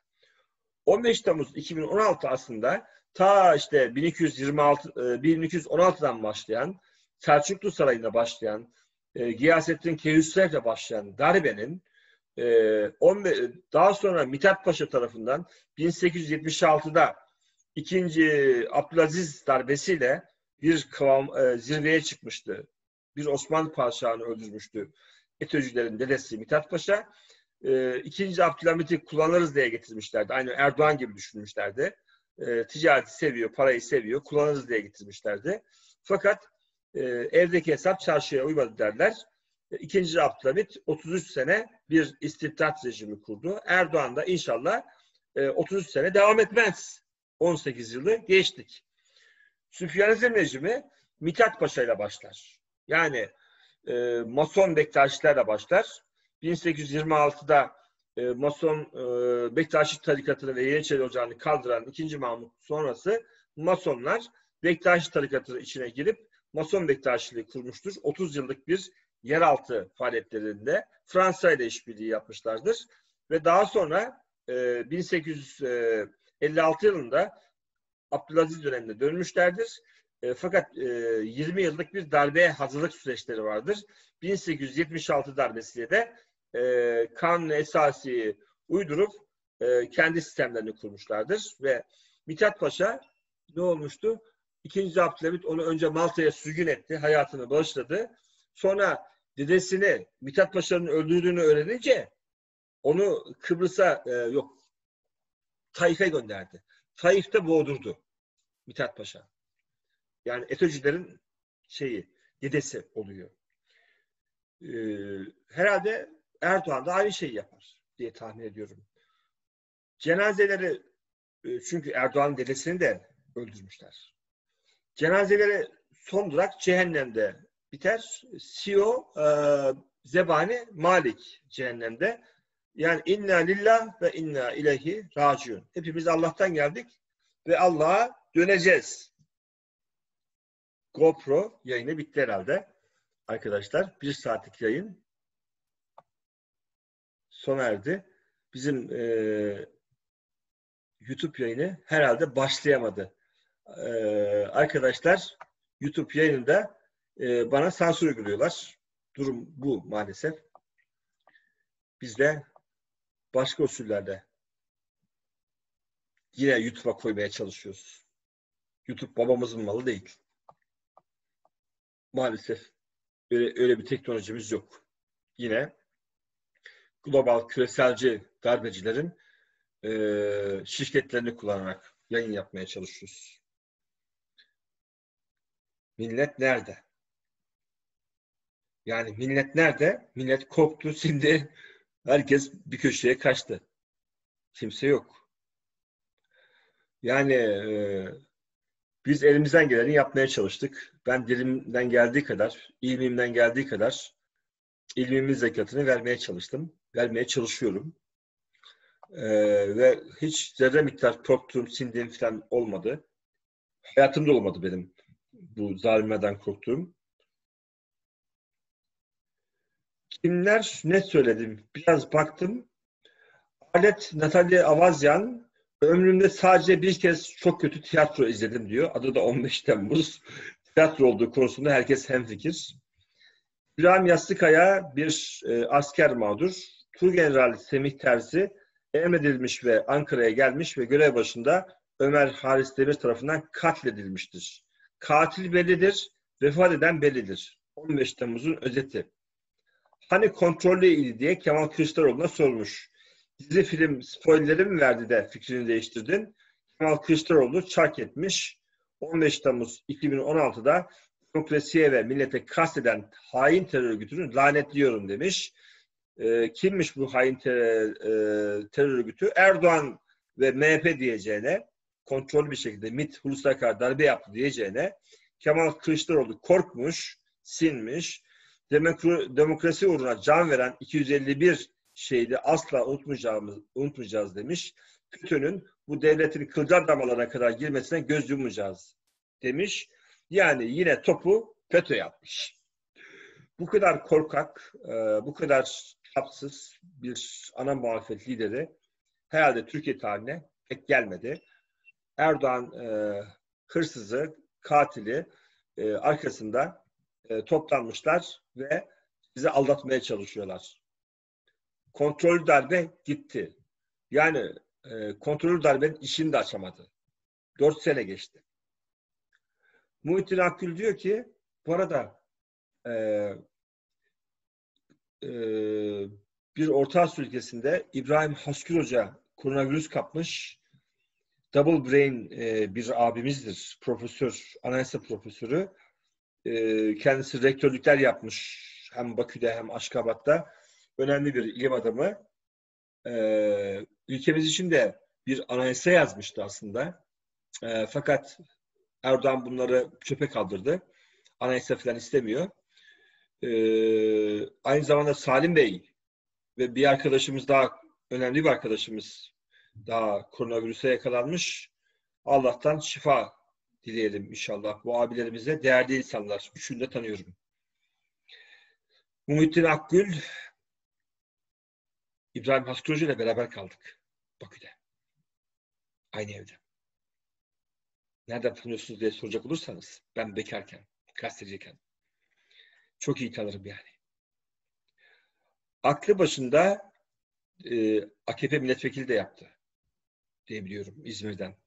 15 Temmuz 2016 aslında ta işte 1226 1216'dan e, başlayan Selçuklu Sarayı'nda başlayan e, Giyasettin Keyhüsrev'le başlayan darbenin 15, daha sonra Mithat Paşa tarafından 1876'da ikinci Abdülaziz darbesiyle bir kıvam, e, zirveye çıkmıştı. Bir Osmanlı padişahını öldürmüştü. ETÖ'cülerin dedesi Mithat Paşa. E, ikinci Abdülhamit'i kullanırız diye getirmişlerdi. Aynı Erdoğan gibi düşünmüşlerdi. E, ticareti seviyor, parayı seviyor, kullanırız diye getirmişlerdi. Fakat e, evdeki hesap çarşıya uymadı derler. E, ikinci Abdülhamit 33 sene bir istibdat rejimi kurdu. Erdoğan da inşallah e, 33 sene devam etmez. 18 yılı geçtik. Süfyanizm rejimi Mithat Paşa ile başlar. Yani e, Mason Bektaşilerle başlar. 1826'da e, Mason e, Bektaşi tarikatını ve Yeniçeri Ocağı'nı kaldıran 2. Mahmut sonrası Masonlar Bektaşi tarikatı içine girip Mason Bektaşiliği kurmuştur. 30 yıllık bir yeraltı faaliyetlerinde Fransa ile işbirliği yapmışlardır. Ve daha sonra e, 1856 yılında Abdülaziz döneminde dönmüşlerdir. E, fakat e, 20 yıllık bir darbe hazırlık süreçleri vardır. 1876 darbesiyle de e, kanun esası uydurup e, kendi sistemlerini kurmuşlardır ve Mithat Paşa ne olmuştu? İkinci Abdülhamit onu önce Malta'ya sürgün etti, hayatını bağışladı. Sonra dedesini Mithat Paşa'nın öldürdüğünü öğrenince onu Kıbrıs'a e, yok Taif'e gönderdi. Taif'te boğdurdu Mithat Paşa. Yani ETÖ'cülerin şeyi, dedesi oluyor. Ee, herhalde Erdoğan da aynı şeyi yapar diye tahmin ediyorum. Cenazeleri e, çünkü Erdoğan'ın dedesini de öldürmüşler. Cenazeleri son durak cehennemde biter. CEO e, Zebani Malik cehennemde. Yani inna lillah ve inna ileyhi raciun. Hepimiz Allah'tan geldik ve Allah'a döneceğiz. GoPro yayını bitti herhalde. Arkadaşlar bir saatlik yayın sona erdi. Bizim e, YouTube yayını herhalde başlayamadı. E, arkadaşlar YouTube yayınında e, bana sansür uyguluyorlar. Durum bu maalesef. Biz de başka usullerde yine YouTube'a koymaya çalışıyoruz. YouTube babamızın malı değil. Maalesef öyle, öyle bir teknolojimiz yok. Yine global küreselci darbecilerin e, şirketlerini kullanarak yayın yapmaya çalışıyoruz. Millet nerede? Yani millet nerede? Millet korktu, şimdi herkes bir köşeye kaçtı. Kimse yok. Yani e, biz elimizden geleni yapmaya çalıştık. Ben dilimden geldiği kadar, ilmimden geldiği kadar ilmimin zekatını vermeye çalıştım. Vermeye çalışıyorum. Ee, ve hiç zerre miktar korktuğum, sindiğim falan olmadı. Hayatımda olmadı benim bu zalimlerden korktuğum. Kimler ne söyledim? Biraz baktım. Alet Natalia Avazyan ömrümde sadece bir kez çok kötü tiyatro izledim diyor. Adı da 15 Temmuz. Tiyatro olduğu konusunda herkes hemfikir. İbrahim Yastıkaya bir e, asker mağdur. Turgeneral Semih Terzi emredilmiş ve Ankara'ya gelmiş ve görev başında Ömer Haris Demir tarafından katledilmiştir. Katil bellidir, vefat eden bellidir. 15 Temmuz'un özeti. Hani kontrollü ildi diye Kemal Kılıçdaroğlu'na sormuş. Dizi film spoilerleri mi verdi de fikrini değiştirdin? Kemal Kılıçdaroğlu çark etmiş. 15 Temmuz 2016'da demokrasiye ve millete kasteden hain terör örgütünü lanetliyorum demiş. E, kimmiş bu hain terör, e, terör örgütü? Erdoğan ve MHP diyeceğine, kontrollü bir şekilde MİT Hulusi Akar darbe yaptı diyeceğine, Kemal Kılıçdaroğlu korkmuş, sinmiş, demokrasi uğruna can veren 251 şeydi asla unutmayacağımız, unutmayacağız demiş. FETÖ'nün bu devletin kılcal damalarına kadar girmesine göz yummayacağız demiş. Yani yine topu FETÖ yapmış. Bu kadar korkak, e, bu kadar çapsız bir ana muhalefet lideri herhalde Türkiye tarihine pek gelmedi. Erdoğan e, hırsızı, katili e, arkasında toplanmışlar ve bizi aldatmaya çalışıyorlar. Kontrol darbe gitti. Yani e, kontrol darbenin işini de açamadı. Dört sene geçti. Muhittin Akgül diyor ki bu arada e, e, bir Orta Asya ülkesinde İbrahim Haskür Hoca koronavirüs kapmış. Double Brain e, bir abimizdir. Profesör, anayasa profesörü. E, kendisi rektörlükler yapmış. Hem Bakü'de hem Aşkabat'ta. Önemli bir ilim adamı. E, ülkemiz için de bir anayasa yazmıştı aslında. E, fakat Erdoğan bunları çöpe kaldırdı. Anayasa falan istemiyor. Ee, aynı zamanda Salim Bey ve bir arkadaşımız daha önemli bir arkadaşımız daha koronavirüse yakalanmış. Allah'tan şifa dileyelim inşallah. Bu abilerimize değerli insanlar. Üçünü de tanıyorum. Muhittin Akgül İbrahim Haskrocu ile beraber kaldık Bakü'de. Aynı evde. Nereden tanıyorsunuz diye soracak olursanız ben bekarken, gazeteciyken çok iyi tanırım yani. aklı başında e, AKP milletvekili de yaptı diyebiliyorum İzmir'den.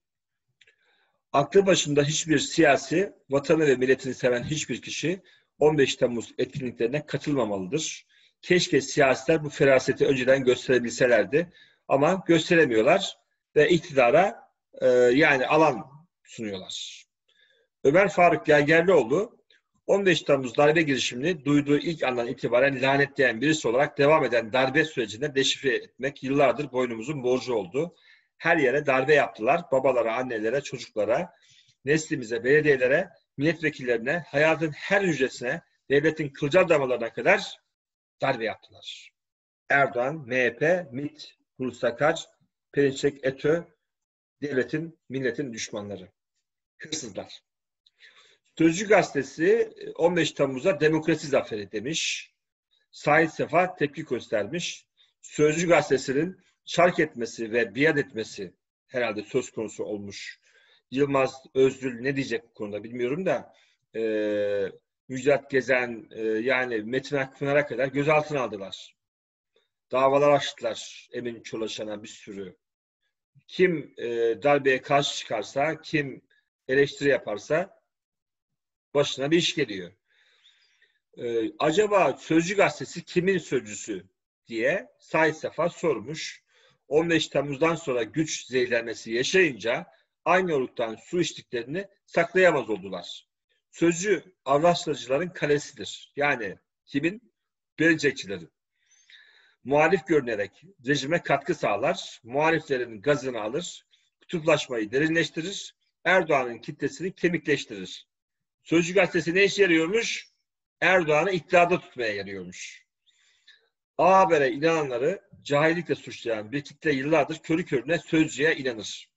Aklı başında hiçbir siyasi, vatanı ve milletini seven hiçbir kişi 15 Temmuz etkinliklerine katılmamalıdır. Keşke siyasiler bu feraseti önceden gösterebilselerdi ama gösteremiyorlar ve iktidara e, yani alan sunuyorlar. Ömer Faruk Gergerlioğlu 15 Temmuz darbe girişimini duyduğu ilk andan itibaren lanetleyen birisi olarak devam eden darbe sürecinde deşifre etmek yıllardır boynumuzun borcu oldu. Her yere darbe yaptılar. Babalara, annelere, çocuklara, neslimize, belediyelere, milletvekillerine, hayatın her hücresine, devletin kılcal damalarına kadar darbe yaptılar. Erdoğan, MHP, MİT, Hulusi Perinçek, ETÖ, devletin, milletin düşmanları. Hırsızlar. Sözcü gazetesi 15 Temmuz'a demokrasi zaferi demiş. Sait Sefa tepki göstermiş. Sözcü gazetesinin çark etmesi ve biat etmesi herhalde söz konusu olmuş. Yılmaz Özdül ne diyecek bu konuda bilmiyorum da e, Müjdat Gezen e, yani Metin Akpınar'a kadar gözaltına aldılar. Davalar açtılar Emin Çolaşan'a bir sürü. Kim e, darbeye karşı çıkarsa, kim eleştiri yaparsa başına bir iş geliyor. Ee, acaba Sözcü Gazetesi kimin sözcüsü diye Said Sefa sormuş. 15 Temmuz'dan sonra güç zehirlenmesi yaşayınca aynı oluktan su içtiklerini saklayamaz oldular. Sözcü Avrasyalıcıların kalesidir. Yani kimin? Berecekçilerin. Muhalif görünerek rejime katkı sağlar, muhaliflerin gazını alır, kutuplaşmayı derinleştirir, Erdoğan'ın kitlesini kemikleştirir. Sözcü gazetesi ne işe yarıyormuş? Erdoğan'ı iktidarda tutmaya yarıyormuş. A Haber'e inananları cahillikle suçlayan bir kitle yıllardır körü körüne sözcüye inanır.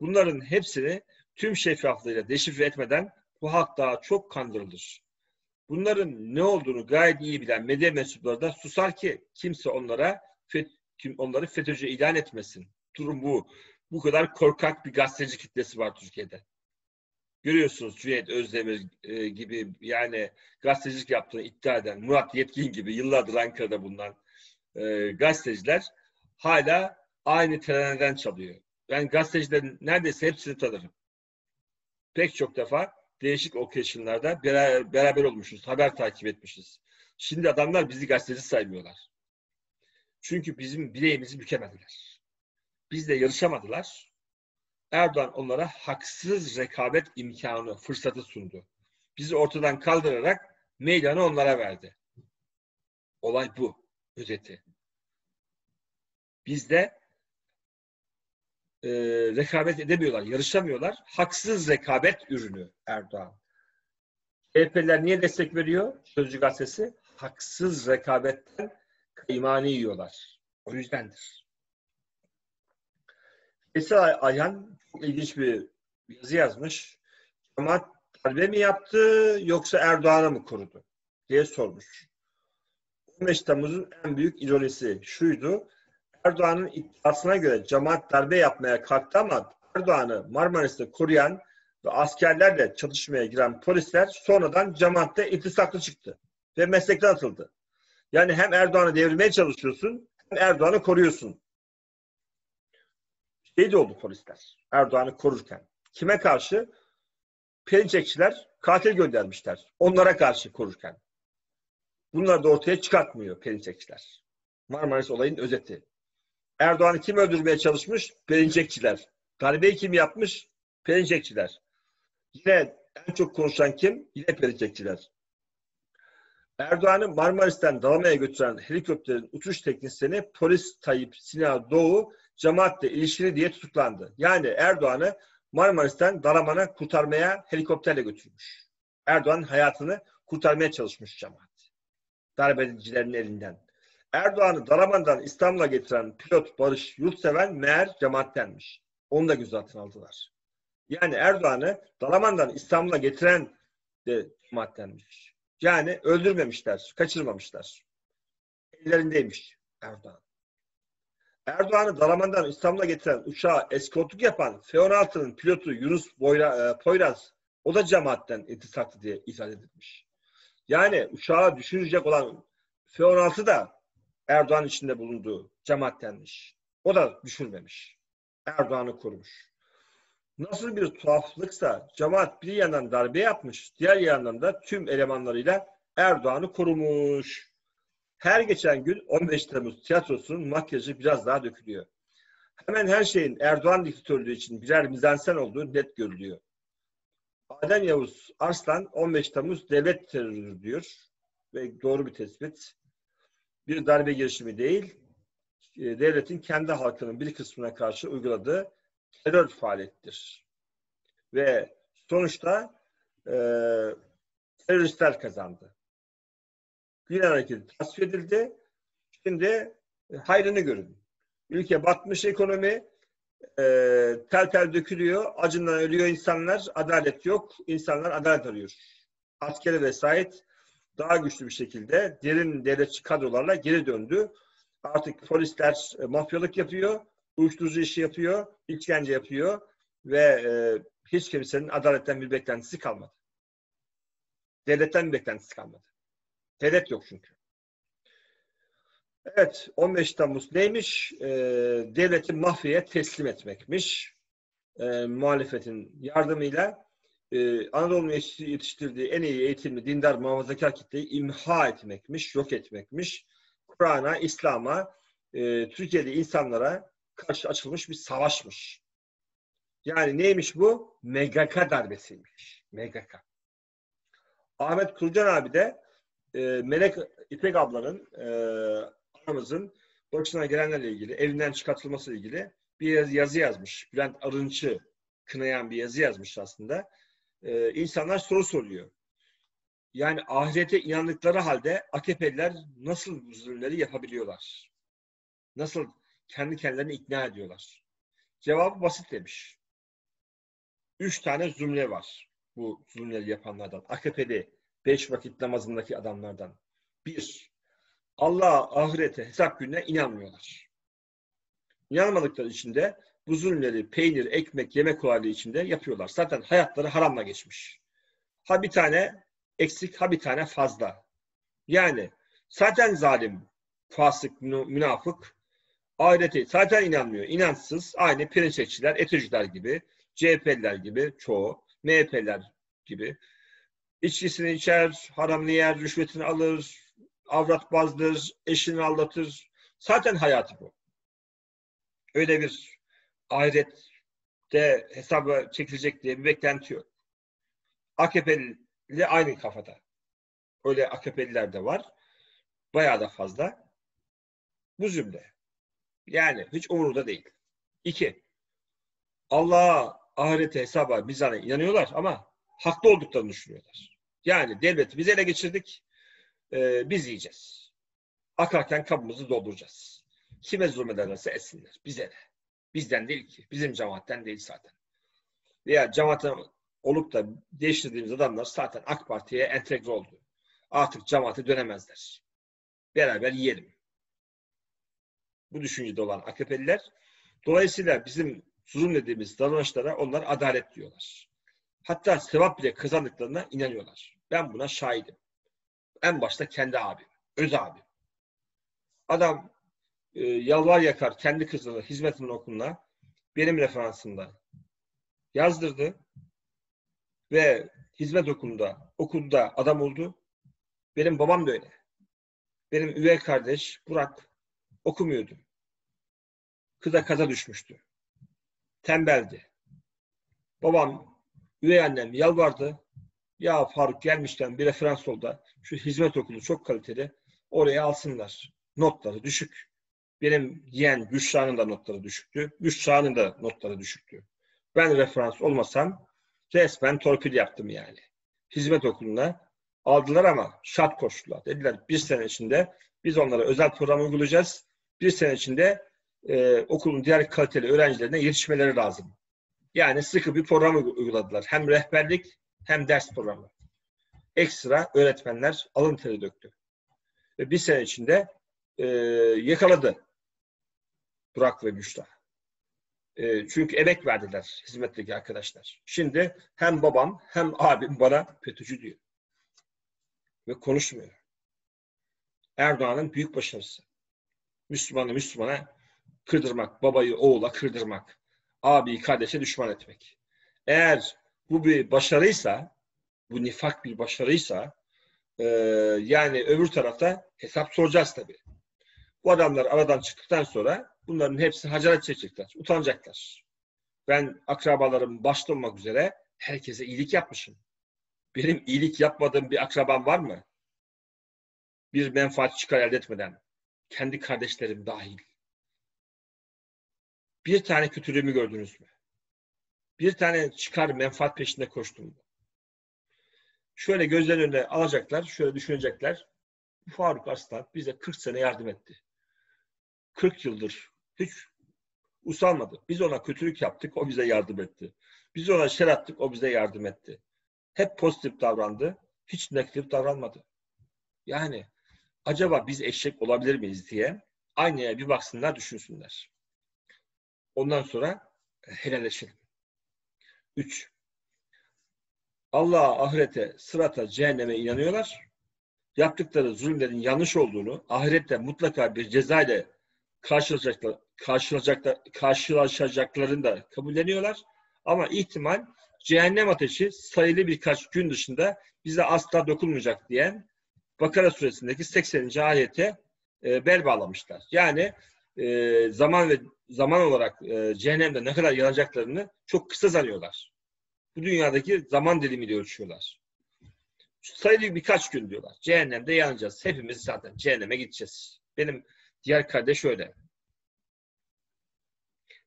Bunların hepsini tüm şeffaflığıyla deşifre etmeden bu halk daha çok kandırılır. Bunların ne olduğunu gayet iyi bilen medya mensupları da susar ki kimse onlara onları FETÖ'cü ilan etmesin. Durum bu. Bu kadar korkak bir gazeteci kitlesi var Türkiye'de. Görüyorsunuz Cüneyt Özdemir e, gibi yani gazetecilik yaptığını iddia eden Murat Yetkin gibi yıllardır Ankara'da bulunan e, gazeteciler hala aynı treneden çalıyor. Ben gazetecilerin neredeyse hepsini tanırım. Pek çok defa değişik occasion'larda beraber, beraber olmuşuz, haber takip etmişiz. Şimdi adamlar bizi gazeteci saymıyorlar. Çünkü bizim bileğimizi bükemediler. Bizle yarışamadılar. Erdoğan onlara haksız rekabet imkanı, fırsatı sundu. Bizi ortadan kaldırarak meydanı onlara verdi. Olay bu, özeti. Bizde e, rekabet edemiyorlar, yarışamıyorlar. Haksız rekabet ürünü Erdoğan. CHP'ler niye destek veriyor? Sözcü gazetesi. Haksız rekabetten kıymani yiyorlar. O yüzdendir. Veysel Ayhan ilginç bir yazı yazmış. Cemaat darbe mi yaptı yoksa Erdoğan'ı mı korudu diye sormuş. 15 Temmuz'un en büyük ironisi şuydu. Erdoğan'ın iddiasına göre cemaat darbe yapmaya kalktı ama Erdoğan'ı Marmaris'te koruyan ve askerlerle çatışmaya giren polisler sonradan cemaatte iltisaklı çıktı ve meslekten atıldı. Yani hem Erdoğan'ı devirmeye çalışıyorsun hem Erdoğan'ı koruyorsun şehit oldu polisler Erdoğan'ı korurken. Kime karşı? Perinçekçiler katil göndermişler. Onlara karşı korurken. Bunları da ortaya çıkartmıyor Perinçekçiler. Marmaris olayın özeti. Erdoğan'ı kim öldürmeye çalışmış? Perinçekçiler. Darbeyi kim yapmış? Perinçekçiler. Yine en çok konuşan kim? Yine Perinçekçiler. Erdoğan'ı Marmaris'ten Dalamaya'ya götüren helikopterin uçuş teknisyeni polis Tayyip Sinan Doğu cemaatle ilişkili diye tutuklandı. Yani Erdoğan'ı Marmaris'ten Dalaman'a kurtarmaya helikopterle götürmüş. Erdoğan hayatını kurtarmaya çalışmış cemaat. Darbecilerin elinden. Erdoğan'ı Dalaman'dan İstanbul'a getiren pilot Barış Yurtseven meğer cemaattenmiş. Onu da gözaltına aldılar. Yani Erdoğan'ı Dalaman'dan İstanbul'a getiren de cemaattenmiş. Yani öldürmemişler, kaçırmamışlar. Ellerindeymiş Erdoğan. Erdoğan'ı Dalaman'dan İstanbul'a getiren uçağa eskortluk yapan F-16'nın pilotu Yunus Boyra, e, Poyraz o da cemaatten intisaklı diye izah edilmiş. Yani uçağı düşürecek olan F-16 da Erdoğan içinde bulunduğu cemaattenmiş. O da düşürmemiş. Erdoğan'ı korumuş. Nasıl bir tuhaflıksa cemaat bir yandan darbe yapmış, diğer yandan da tüm elemanlarıyla Erdoğan'ı korumuş. Her geçen gün 15 Temmuz tiyatrosunun makyajı biraz daha dökülüyor. Hemen her şeyin Erdoğan diktatörlüğü için birer mizansen olduğu net görülüyor. Adem Yavuz Arslan 15 Temmuz devlet terörü diyor ve doğru bir tespit. Bir darbe girişimi değil, e, devletin kendi halkının bir kısmına karşı uyguladığı terör faaliyettir. Ve sonuçta e, teröristler kazandı. Gülen hareketi tasfiye edildi. Şimdi e, hayrını görün. Ülke batmış ekonomi, e, tel tel dökülüyor, acından ölüyor insanlar, adalet yok, insanlar adalet arıyor. Askeri vesayet daha güçlü bir şekilde derin devletçi kadrolarla geri döndü. Artık polisler e, mafyalık yapıyor, uyuşturucu işi yapıyor, işkence yapıyor ve e, hiç kimsenin adaletten bir beklentisi kalmadı. Devletten bir beklentisi kalmadı. Devlet yok çünkü. Evet, 15 Temmuz neymiş? E, devleti mafyaya teslim etmekmiş. E, muhalefetin yardımıyla e, Anadolu'nun yetiştirdiği en iyi eğitimli dindar muhafazakar kitleyi imha etmekmiş, yok etmekmiş. Kur'an'a, İslam'a, e, Türkiye'de insanlara karşı açılmış bir savaşmış. Yani neymiş bu? MGK darbesiymiş. MGK. Ahmet Kurcan abi de e, Melek İpek ablanın e, anamızın başına gelenlerle ilgili, evinden çıkartılması ilgili bir yazı yazmış. Bülent Arınç'ı kınayan bir yazı yazmış aslında. Ee, insanlar soru soruyor. Yani ahirete inandıkları halde AKP'liler nasıl bu zulümleri yapabiliyorlar? Nasıl kendi kendilerini ikna ediyorlar? Cevabı basit demiş. Üç tane zümre var bu zulümleri yapanlardan. AKP'li beş vakit namazındaki adamlardan. Bir, Allah'a, ahirete, hesap gününe inanmıyorlar. İnanmadıkları için de bu zulümleri peynir, ekmek, yemek kolaylığı içinde yapıyorlar. Zaten hayatları haramla geçmiş. Ha bir tane eksik, ha bir tane fazla. Yani zaten zalim, fasık, münafık, ahirete zaten inanmıyor. İnansız, aynı pirinçekçiler, eteciler gibi, CHP'liler gibi çoğu, MHP'liler gibi. İçkisini içer, haramını yer, rüşvetini alır, avrat bazdır, eşini aldatır. Zaten hayatı bu. Öyle bir ahirette hesaba çekilecek diye bir beklenti yok. AKP'li aynı kafada. Öyle AKP'liler de var. Bayağı da fazla. Bu cümle. Yani hiç umurda değil. İki, Allah'a, ahirete, hesaba, mizana inanıyorlar ama haklı olduklarını düşünüyorlar. Yani devleti biz ele geçirdik, e, biz yiyeceğiz. Akarken kabımızı dolduracağız. Kime zulmederlerse etsinler. Bize de. Bizden değil ki. Bizim cemaatten değil zaten. Veya cemaatten olup da değiştirdiğimiz adamlar zaten AK Parti'ye entegre oldu. Artık cemaate dönemezler. Beraber yiyelim. Bu düşüncede olan AKP'liler dolayısıyla bizim zulmediğimiz davranışlara onlar adalet diyorlar. Hatta sevap bile kazandıklarına inanıyorlar. Ben buna şahidim. En başta kendi abim. Öz abim. Adam e, yalvar yakar kendi kızını hizmetimin okuluna benim referansımda yazdırdı ve hizmet okulunda okulda adam oldu. Benim babam da öyle. Benim üvey kardeş Burak okumuyordu. Kıza kaza düşmüştü. Tembeldi. Babam, üvey annem yalvardı. Ya Faruk gelmişten bir referans oldu. Şu hizmet okulu çok kaliteli. Oraya alsınlar. Notları düşük. Benim yeğen Büşra'nın da notları düşüktü. Büşra'nın da notları düşüktü. Ben referans olmasam resmen torpil yaptım yani. Hizmet okuluna aldılar ama şart koştular. Dediler bir sene içinde biz onlara özel program uygulayacağız. Bir sene içinde e, okulun diğer kaliteli öğrencilerine yetişmeleri lazım. Yani sıkı bir program uyguladılar. Hem rehberlik hem ders programı. Ekstra öğretmenler alın teri döktü. Ve bir sene içinde e, yakaladı Burak ve Büşra. E, çünkü emek verdiler hizmetteki arkadaşlar. Şimdi hem babam hem abim bana FETÖ'cü diyor. Ve konuşmuyor. Erdoğan'ın büyük başarısı. Müslümanı Müslümana kırdırmak, babayı oğula kırdırmak, abiyi kardeşe düşman etmek. Eğer bu bir başarıysa, bu nifak bir başarıysa, e, yani öbür tarafta hesap soracağız tabii. Bu adamlar aradan çıktıktan sonra bunların hepsi hacaret çekecekler, utanacaklar. Ben akrabalarım başta olmak üzere herkese iyilik yapmışım. Benim iyilik yapmadığım bir akrabam var mı? Bir menfaat çıkar elde etmeden. Kendi kardeşlerim dahil. Bir tane kötülüğümü gördünüz mü? Bir tane çıkar menfaat peşinde koştum? Şöyle gözlerin önüne alacaklar, şöyle düşünecekler. Faruk Arslan bize 40 sene yardım etti. 40 yıldır hiç usanmadı. Biz ona kötülük yaptık, o bize yardım etti. Biz ona şer attık, o bize yardım etti. Hep pozitif davrandı, hiç negatif davranmadı. Yani acaba biz eşek olabilir miyiz diye aynaya bir baksınlar, düşünsünler. Ondan sonra helalleşelim. Üç. Allah'a, ahirete, sırata, cehenneme inanıyorlar. Yaptıkları zulümlerin yanlış olduğunu, ahirette mutlaka bir ceza ile karşılaşacaklar, karşılaşacaklar, karşılaşacaklarını da kabulleniyorlar. Ama ihtimal cehennem ateşi sayılı birkaç gün dışında bize asla dokunmayacak diyen Bakara suresindeki 80. ayete e, bel bağlamışlar. Yani e, zaman ve zaman olarak e, cehennemde ne kadar yanacaklarını çok kısa sanıyorlar. Bu dünyadaki zaman dilimiyle ölçüyorlar. Sayılı birkaç gün diyorlar. Cehennemde yanacağız. Hepimiz zaten cehenneme gideceğiz. Benim diğer kardeş öyle.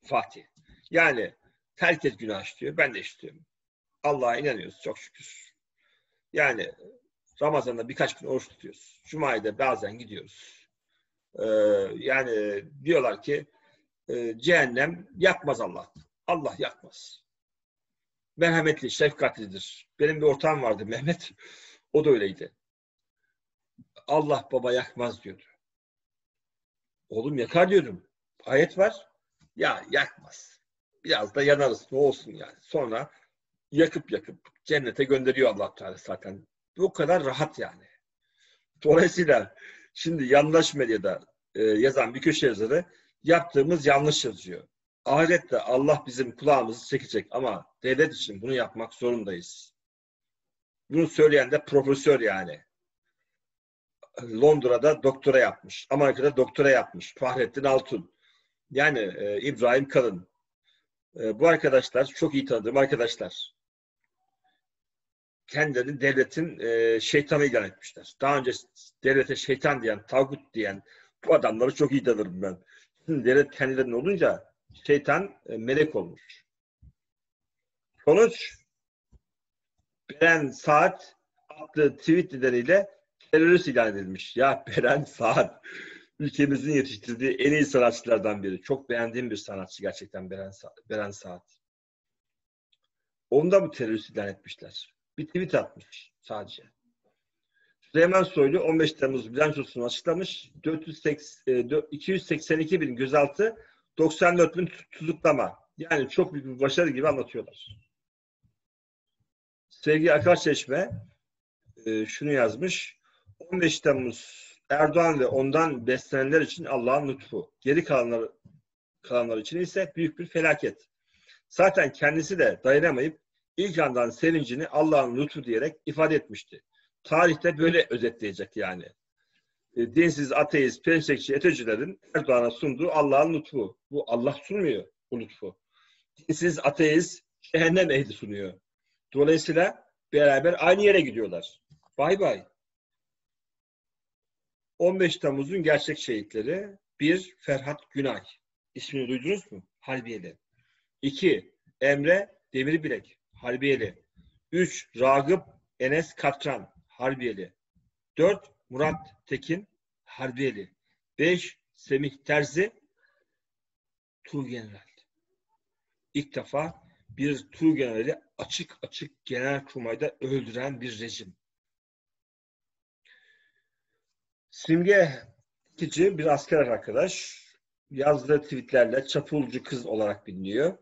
Fatih. Yani herkes günah işliyor. Ben de işliyorum. Allah'a inanıyoruz çok şükür. Yani Ramazan'da birkaç gün oruç tutuyoruz. Cuma'ya bazen gidiyoruz. Ee, yani diyorlar ki e, cehennem yakmaz Allah. Allah yakmaz. Merhametli, şefkatlidir. Benim bir ortağım vardı Mehmet. O da öyleydi. Allah baba yakmaz diyordu. Oğlum yakar diyordum. Ayet var. Ya yakmaz. Biraz da yanarız. Ne olsun yani. Sonra yakıp yakıp cennete gönderiyor Allah Teala zaten. Bu kadar rahat yani. Dolayısıyla şimdi yandaş medyada e, yazan bir köşe yazarı yaptığımız yanlış yazıyor. Ahirette Allah bizim kulağımızı çekecek ama devlet için bunu yapmak zorundayız. Bunu söyleyen de profesör yani. Londra'da doktora yapmış. Amerika'da doktora yapmış. Fahrettin Altun. Yani e, İbrahim Kalın. E, bu arkadaşlar çok iyi tanıdığım arkadaşlar. Kendilerini devletin e, şeytanı ilan etmişler. Daha önce devlete şeytan diyen, tağut diyen bu adamları çok iyi tanırım ben. Şimdi devlet kendilerinin olunca şeytan e, melek olmuş. Sonuç Beren Saat adlı tweet nedeniyle terörist ilan edilmiş. Ya Beren Saat ülkemizin yetiştirdiği en iyi sanatçılardan biri. Çok beğendiğim bir sanatçı gerçekten Beren, Sa Beren Saat. Onu da mı terörist ilan etmişler? Bir tweet atmış sadece. Süleyman Soylu 15 Temmuz bilançosunu açıklamış. 480, 282 bin gözaltı, 94 bin tutuklama. Yani çok büyük bir başarı gibi anlatıyorlar. Sevgi Akarçeşme e, şunu yazmış. 15 Temmuz Erdoğan ve ondan beslenenler için Allah'ın lütfu. Geri kalanlar, kalanlar için ise büyük bir felaket. Zaten kendisi de dayanamayıp ilk andan sevincini Allah'ın lütfu diyerek ifade etmişti. Tarihte böyle özetleyecek yani. E, dinsiz, ateist, pensekçi, etecilerin Erdoğan'a sunduğu Allah'ın lütfu. Bu Allah sunmuyor bu lütfu. Dinsiz, ateist, cehennem ehli sunuyor. Dolayısıyla beraber aynı yere gidiyorlar. Bay bay. 15 Temmuz'un gerçek şehitleri. Bir, Ferhat Günay. İsmini duydunuz mu? Halbiyeli. İki, Emre Demirbilek. Harbiyeli. Üç, Ragıp Enes Katran. Harbiyeli. Dört, Murat Tekin. Harbiyeli. Beş, Semih Terzi. Tuğgeneral. İlk defa bir Tuğ generali açık açık genel kurmayda öldüren bir rejim. Simge Tici bir asker arkadaş. Yazdığı tweetlerle çapulcu kız olarak biliniyor.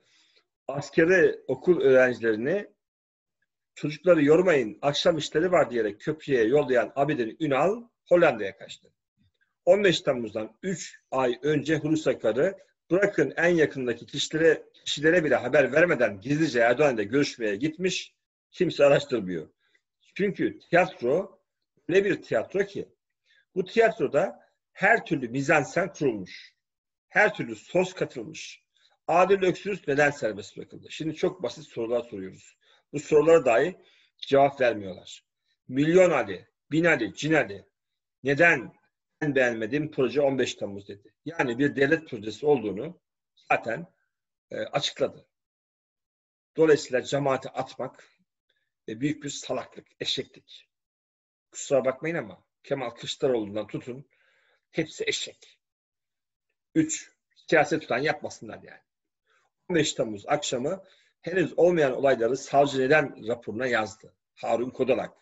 Askeri okul öğrencilerini çocukları yormayın akşam işleri var diyerek köprüye yollayan Abidin Ünal Hollanda'ya kaçtı. 15 Temmuz'dan 3 ay önce Hulusi Akar'ı bırakın en yakındaki kişilere, kişilere bile haber vermeden gizlice Erdoğan'la görüşmeye gitmiş. Kimse araştırmıyor. Çünkü tiyatro öyle bir tiyatro ki bu tiyatroda her türlü mizansen kurulmuş. Her türlü sos katılmış. Adil Öksüz neden serbest bırakıldı? Şimdi çok basit sorular soruyoruz. Bu sorulara dahi cevap vermiyorlar. Milyon Ali, Bin Ali, Cin Ali neden en beğenmediğim proje 15 Temmuz dedi. Yani bir devlet projesi olduğunu zaten e, açıkladı. Dolayısıyla cemaate atmak e, büyük bir salaklık, eşeklik. Kusura bakmayın ama Kemal Kılıçdaroğlu'ndan tutun hepsi eşek. Üç, siyaset tutan yapmasınlar yani. 15 Temmuz akşamı henüz olmayan olayları savcı neden raporuna yazdı. Harun Kodalak.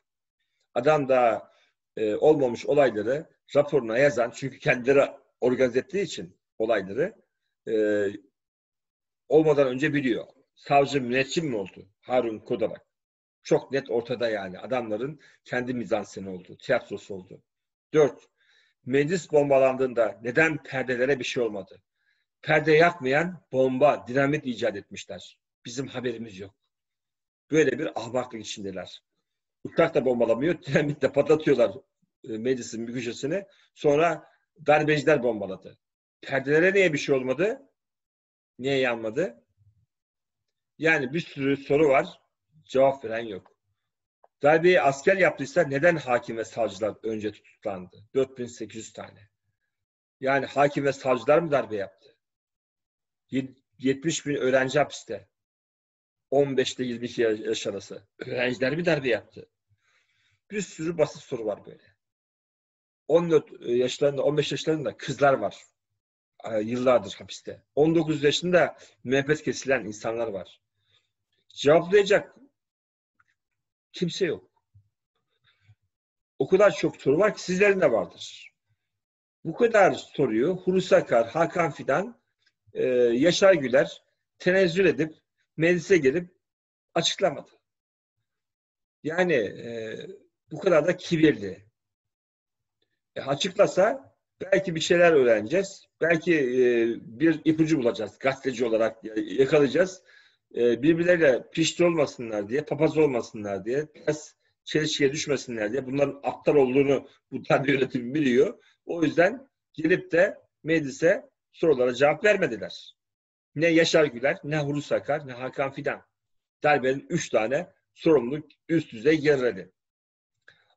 Adam da e, olmamış olayları raporuna yazan çünkü kendileri organize ettiği için olayları e, olmadan önce biliyor. Savcı müneccim mi oldu? Harun Kodalak. Çok net ortada yani. Adamların kendi mizanseni oldu. Tiyatrosu oldu. Dört. Meclis bombalandığında neden perdelere bir şey olmadı? Perde yakmayan bomba, dinamit icat etmişler. Bizim haberimiz yok. Böyle bir ahmaklık içindeler. Uçak da bombalamıyor, dinamit de patlatıyorlar e, meclisin bir köşesine. Sonra darbeciler bombaladı. Perdelere niye bir şey olmadı? Niye yanmadı? Yani bir sürü soru var. Cevap veren yok. Darbeyi asker yaptıysa neden hakim ve savcılar önce tutuklandı? 4800 tane. Yani hakim ve savcılar mı darbe yaptı? 70 bin öğrenci hapiste. 15 ile 22 yaş arası. Öğrenciler mi darbe yaptı? Bir sürü basit soru var böyle. 14 yaşlarında, 15 yaşlarında kızlar var. Yıllardır hapiste. 19 yaşında müebbet kesilen insanlar var. Cevaplayacak kimse yok. O kadar çok soru var ki sizlerin de vardır. Bu kadar soruyu Hulusi Akar, Hakan Fidan, e, Yaşar Güler tenezzül edip meclise gelip açıklamadı. Yani e, bu kadar da kibirli. E, açıklasa belki bir şeyler öğreneceğiz. Belki e, bir ipucu bulacağız. Gazeteci olarak yakalayacağız. E, birbirleriyle pişti olmasınlar diye, papaz olmasınlar diye, biraz çelişkiye düşmesinler diye bunların aptal olduğunu bu darbe yönetimi biliyor. O yüzden gelip de meclise sorulara cevap vermediler. Ne Yaşar Güler, ne Hulusi Akar, ne Hakan Fidan. Darbenin üç tane sorumluluk üst düzey geriledi.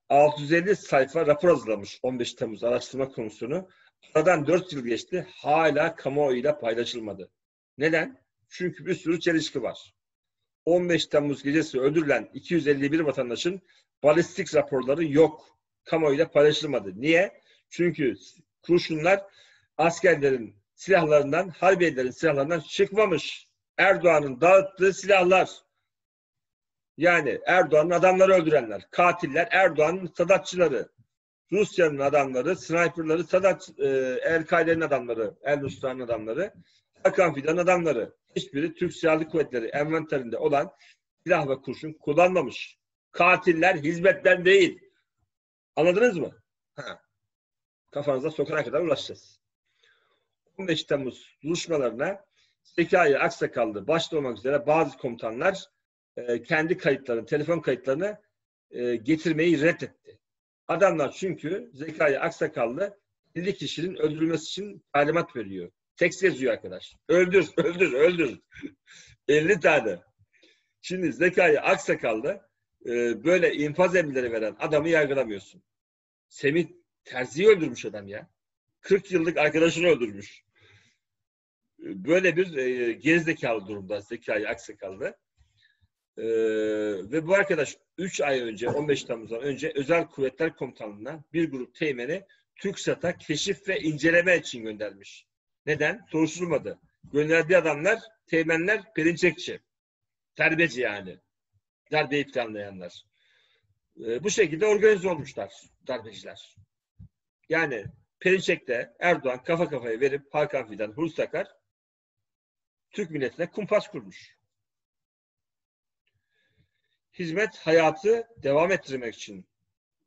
650 sayfa rapor hazırlamış 15 Temmuz Araştırma Komisyonu. Aradan 4 yıl geçti. Hala kamuoyuyla paylaşılmadı. Neden? Çünkü bir sürü çelişki var. 15 Temmuz gecesi öldürülen 251 vatandaşın balistik raporları yok. Kamuoyuyla paylaşılmadı. Niye? Çünkü kurşunlar askerlerin silahlarından, harbiyelerin silahlarından çıkmamış. Erdoğan'ın dağıttığı silahlar. Yani Erdoğan'ın adamları öldürenler, katiller, Erdoğan'ın sadatçıları, Rusya'nın adamları, sniperları, Sadat, e, El-Kaide'nin adamları, El-Nusra'nın adamları, Hakan Fidan adamları. Hiçbiri Türk Silahlı Kuvvetleri envanterinde olan silah ve kurşun kullanmamış. Katiller hizmetten değil. Anladınız mı? Ha. Kafanıza sokana kadar ulaşacağız. 15 Temmuz buluşmalarına Zekai Aksakallı başta olmak üzere bazı komutanlar e, kendi kayıtlarını, telefon kayıtlarını e, getirmeyi reddetti. Adamlar çünkü Zekai Aksakallı 50 kişinin öldürülmesi için talimat veriyor. Tekst yazıyor arkadaş. Öldür, öldür, öldür. 50 tane. Şimdi Zekai Aksakallı e, böyle infaz emirleri veren adamı yargılamıyorsun. Semih Terzi'yi öldürmüş adam ya. 40 yıllık arkadaşını öldürmüş. Böyle bir e, gerizekalı durumda Zekai Aksakallı. Ee, ve bu arkadaş 3 ay önce 15 Temmuz'dan önce Özel Kuvvetler Komutanlığı'na bir grup teğmeni TürkSat'a keşif ve inceleme için göndermiş. Neden? Soruşturulmadı. Gönderdiği adamlar, teğmenler Perinçekçi. Terbiyeci yani. Darbeyi planlayanlar. Ee, bu şekilde organize olmuşlar darbeciler. Yani Perinçek'te Erdoğan kafa kafaya verip Hakan Fidan, Hulusi Akar Türk milletine kumpas kurmuş. Hizmet hayatı devam ettirmek için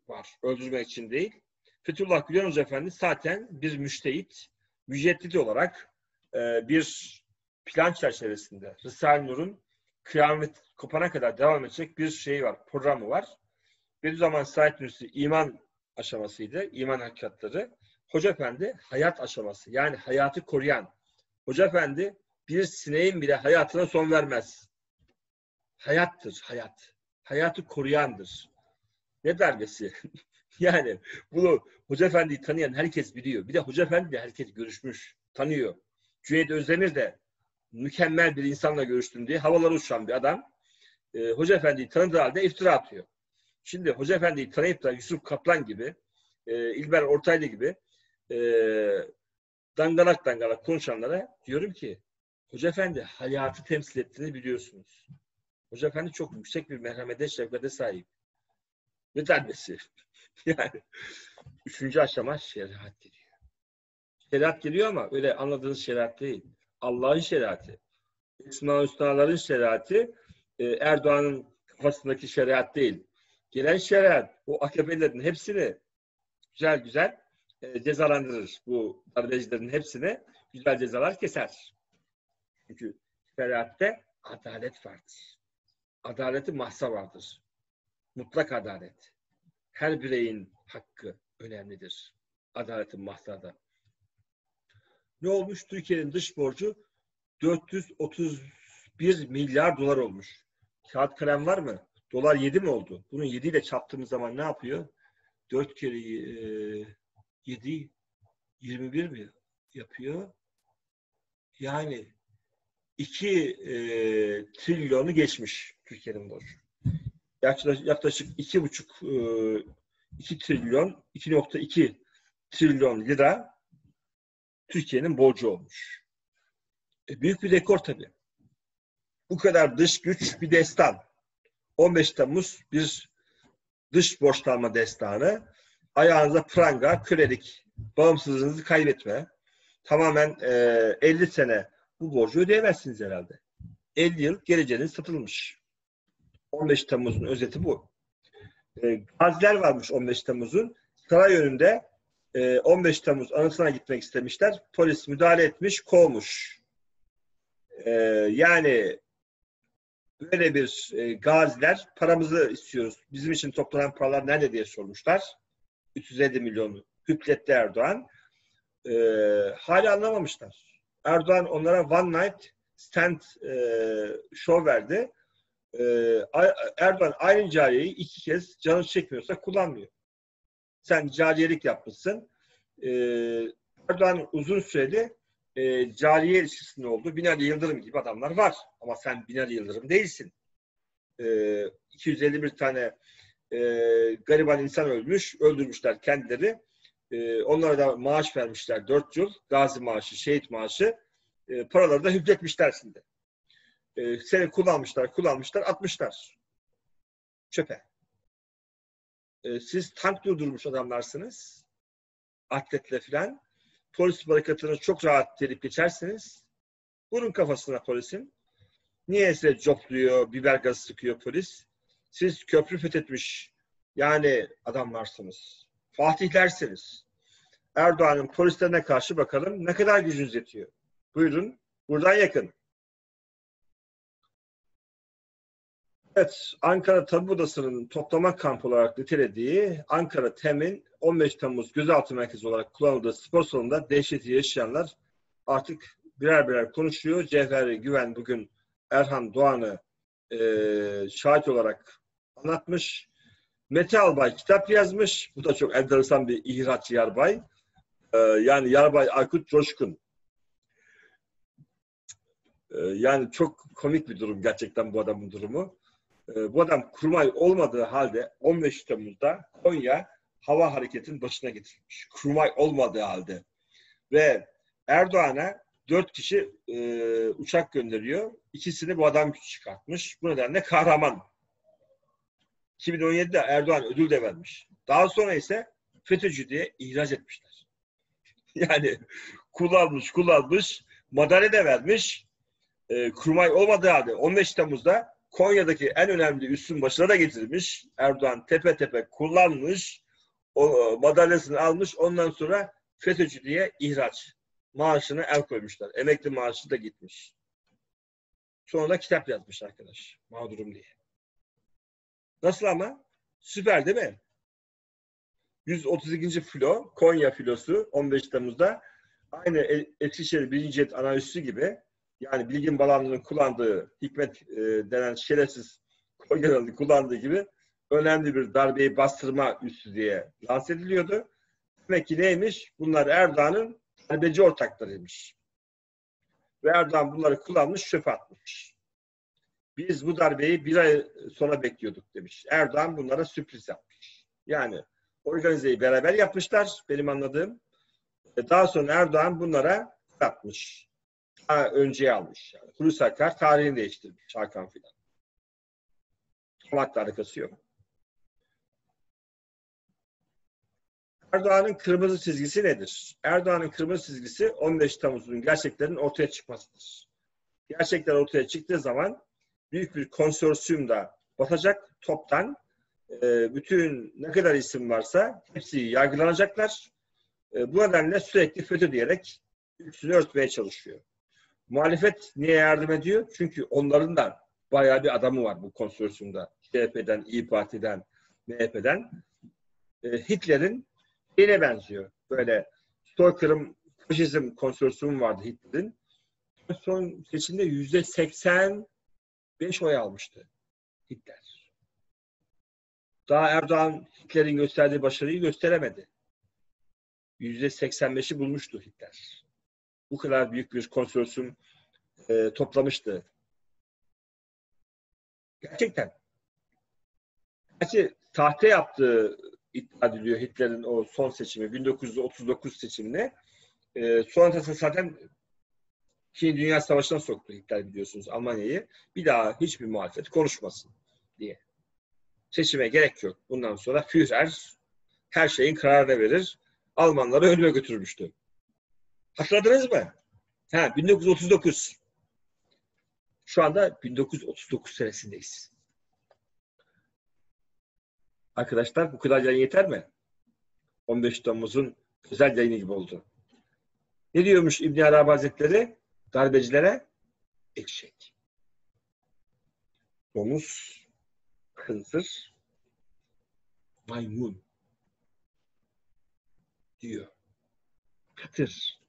var. Öldürmek için değil. Fethullah Gülen Hoca Efendi zaten bir müştehit, müceddit olarak e, bir plan çerçevesinde Risale-i Nur'un kıyamet kopana kadar devam edecek bir şey var, programı var. Bir zaman Said Nursi iman aşamasıydı, iman hakikatleri. Hoca Efendi hayat aşaması, yani hayatı koruyan. Hoca Efendi bir sineğin bile hayatına son vermez. Hayattır, hayat. Hayatı koruyandır. Ne darbesi? yani bunu Hoca Efendi'yi tanıyan herkes biliyor. Bir de Hoca Efendi herkes görüşmüş, tanıyor. Cüneyt Özdemir de mükemmel bir insanla görüştüm diye havalara uçan bir adam. E, Hoca Efendi'yi tanıdığı halde iftira atıyor. Şimdi Hoca Efendi'yi tanıyıp da Yusuf Kaplan gibi, e, İlber Ortaylı gibi e, dangalak dangalak konuşanlara diyorum ki Hoca Efendi hayatı temsil ettiğini biliyorsunuz. Hoca Efendi çok yüksek bir merhamete, şefkate sahip. Ne darbesi? yani üçüncü aşama şeriat geliyor. Şeriat geliyor ama öyle anladığınız şeriat değil. Allah'ın şeriatı. Esma Hüsnaların şeriatı e, Erdoğan'ın kafasındaki şeriat değil. Gelen şeriat o AKP'lerin hepsini güzel güzel e, cezalandırır. Bu darbecilerin hepsine güzel cezalar keser. Çünkü şeriatte adalet vardır. Adaleti mahsa vardır. Mutlak adalet. Her bireyin hakkı önemlidir. Adaletin mahsada. Ne olmuş? Türkiye'nin dış borcu 431 milyar dolar olmuş. Kağıt kalem var mı? Dolar 7 mi oldu? Bunu 7 ile çarptığımız zaman ne yapıyor? 4 kere e, 7 21 mi yapıyor? Yani 2 e, trilyonu geçmiş Türkiye'nin borcu. Yaklaşık, yaklaşık 2,5 e, 2 trilyon 2.2 trilyon lira Türkiye'nin borcu olmuş. E, büyük bir rekor tabii. Bu kadar dış güç bir destan. 15 Temmuz bir dış borçlanma destanı. Ayağınıza pranga, kölelik, bağımsızlığınızı kaybetme. Tamamen e, 50 sene bu borcu ödeyemezsiniz herhalde. 50 yıl geleceğiniz satılmış. 15 Temmuz'un özeti bu. E, gaziler varmış 15 Temmuz'un. Saray önünde 15 ee, Temmuz anısına gitmek istemişler. Polis müdahale etmiş, kovmuş. Ee, yani böyle bir e, gaziler paramızı istiyoruz. Bizim için toplanan paralar nerede diye sormuşlar. 350 milyonu hükletti Erdoğan. E, hala anlamamışlar. Erdoğan onlara one night stand e, show verdi. E, Erdoğan aynı cariyeyi iki kez canı çekmiyorsa kullanmıyor. Sen cariyelik yapmışsın. E, Erdoğan uzun sürede e, cariye ilişkisinde oldu. Binali Yıldırım gibi adamlar var. Ama sen Binali Yıldırım değilsin. E, 251 tane e, gariban insan ölmüş, öldürmüşler kendileri. E, onlara da maaş vermişler 4 yıl. Gazi maaşı, şehit maaşı. E, paraları da hükmetmişler şimdi. E, seni kullanmışlar, kullanmışlar, atmışlar. Çöpe. E, siz tank durdurmuş adamlarsınız. Atletle filan. Polis barikatını çok rahat delip geçersiniz. Vurun kafasına polisin. Niyeyse copluyor, biber gazı sıkıyor polis. Siz köprü fethetmiş yani adamlarsınız. Fatihlersiniz. Erdoğan'ın polislerine karşı bakalım ne kadar gücünüz yetiyor. Buyurun, buradan yakın. Evet, Ankara Tabip Odası'nın toplama kampı olarak nitelediği Ankara TEM'in 15 Temmuz gözaltı merkezi olarak kullanıldığı spor salonunda dehşeti yaşayanlar artık birer birer konuşuyor. Cevher Güven bugün Erhan Doğan'ı e, şahit olarak anlatmış. Mete Albay kitap yazmış. Bu da çok enteresan bir ihraç yarbay. E, yani yarbay Aykut Coşkun. E, yani çok komik bir durum gerçekten bu adamın durumu. Ee, bu adam kurmay olmadığı halde 15 Temmuz'da Konya hava hareketin başına getirilmiş. Kurmay olmadığı halde. Ve Erdoğan'a dört kişi e, uçak gönderiyor. İkisini bu adam çıkartmış. Bu nedenle kahraman. 2017'de Erdoğan ödül de vermiş. Daha sonra ise FETÖ'cü diye ihraç etmişler. Yani kullanmış kullanmış madalya da vermiş. E, kurmay olmadığı halde 15 Temmuz'da Konya'daki en önemli üssün başına da getirmiş. Erdoğan tepe tepe kullanmış. o madalyasını almış. Ondan sonra FETÖ'cü diye ihraç. Maaşına el koymuşlar. Emekli maaşı da gitmiş. Sonra da kitap yazmış arkadaş. Mağdurum diye. Nasıl ama? Süper değil mi? 132. filo, Konya filosu 15 Temmuz'da aynı E- Eskişehir 1. Jet analizi gibi yani Bilgin Balanlı'nın kullandığı Hikmet e, denen şerefsiz Konyalı'nın kullandığı gibi önemli bir darbeyi bastırma üssü diye lanse ediliyordu. Demek ki neymiş? Bunlar Erdoğan'ın darbeci ortaklarıymış. Ve Erdoğan bunları kullanmış, çöpe atmış. Biz bu darbeyi bir ay sonra bekliyorduk demiş. Erdoğan bunlara sürpriz yapmış. Yani organizeyi beraber yapmışlar benim anladığım. E, Daha sonra Erdoğan bunlara yapmış. Daha önceye almış. Yani. Hulusi Akar tarihini değiştirmiş. Hakan filan. Hamakla alakası yok. Erdoğan'ın kırmızı çizgisi nedir? Erdoğan'ın kırmızı çizgisi 15 Temmuz'un gerçeklerin ortaya çıkmasıdır. Gerçekler ortaya çıktığı zaman büyük bir konsorsiyumda batacak toptan e, bütün ne kadar isim varsa hepsi yargılanacaklar. E, bu nedenle sürekli FETÖ diyerek üstünü örtmeye çalışıyor. Muhalefet niye yardım ediyor? Çünkü onların da bayağı bir adamı var bu konsorsiyumda. CHP'den, İYİ Parti'den, MHP'den. E, Hitler'in şeyine benziyor. Böyle soykırım, faşizm konsorsiyumu vardı Hitler'in. Son seçimde yüzde 85 oy almıştı Hitler. Daha Erdoğan Hitler'in gösterdiği başarıyı gösteremedi. Yüzde 85'i bulmuştu Hitler. Bu kadar büyük bir konsorsiyum e, toplamıştı. Gerçekten. Gerçi tahta yaptığı iddia ediliyor Hitler'in o son seçimi, 1939 seçimine. E, sonrasında zaten İkinci Dünya Savaşı'na soktu Hitler biliyorsunuz Almanya'yı. Bir daha hiçbir muhalefet konuşmasın diye. Seçime gerek yok. Bundan sonra Führer her şeyin kararını verir. Almanları ölüme götürmüştü. Hatırladınız mı? Ha, 1939. Şu anda 1939 senesindeyiz. Arkadaşlar bu kadar yayın yeter mi? 15 Temmuz'un özel yayını gibi oldu. Ne diyormuş İbn Arabi Hazretleri? Darbecilere eşek. Domuz, hınzır, maymun diyor. Katır.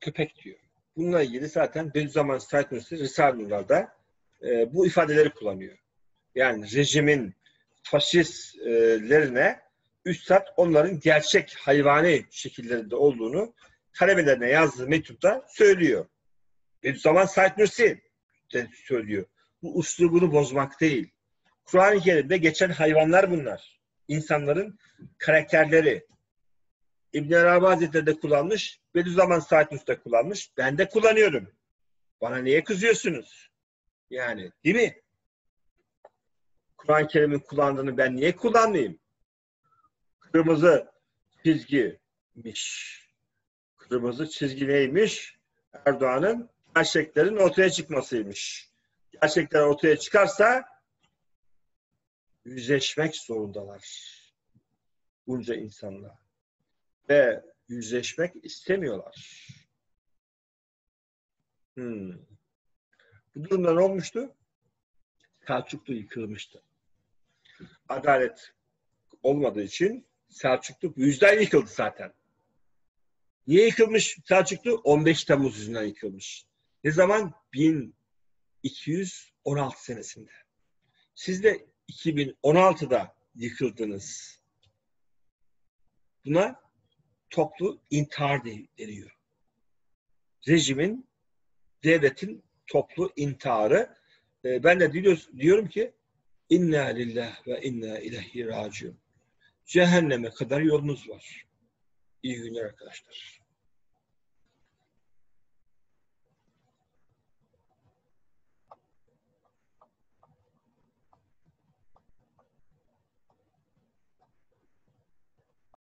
Köpek diyor. Bununla ilgili zaten Bediüzzaman Said Nursi Risale-i Nur'da e, bu ifadeleri kullanıyor. Yani rejimin faşistlerine Üstad onların gerçek hayvani şekillerinde olduğunu talebelerine yazdığı mektupta söylüyor. Bediüzzaman Said Nursi de söylüyor. Bu uslubunu bozmak değil. Kur'an-ı Kerim'de geçen hayvanlar bunlar. İnsanların karakterleri. İbn Arabi Hazretleri de kullanmış, Bediüzzaman Said Nursi de kullanmış. Ben de kullanıyorum. Bana niye kızıyorsunuz? Yani değil mi? Kur'an-ı Kerim'in kullandığını ben niye kullanmayayım? Kırmızı çizgiymiş. Kırmızı çizgi neymiş? Erdoğan'ın gerçeklerin ortaya çıkmasıymış. Gerçekler ortaya çıkarsa yüzleşmek zorundalar. Bunca insanla. Ve yüzleşmek istemiyorlar. Hmm. Bu durumda ne olmuştu? Selçuklu yıkılmıştı. Adalet olmadığı için Selçuklu yüzden yıkıldı zaten. Niye yıkılmış Selçuklu? 15 Temmuz yüzünden yıkılmış. Ne zaman? 1216 senesinde. Siz de 2016'da yıkıldınız. Buna toplu intihar deniyor. Rejimin, devletin toplu intiharı. Ee, ben de diyorum ki inna lillah ve inna ileyhi raciun. Cehenneme kadar yolunuz var. İyi günler arkadaşlar.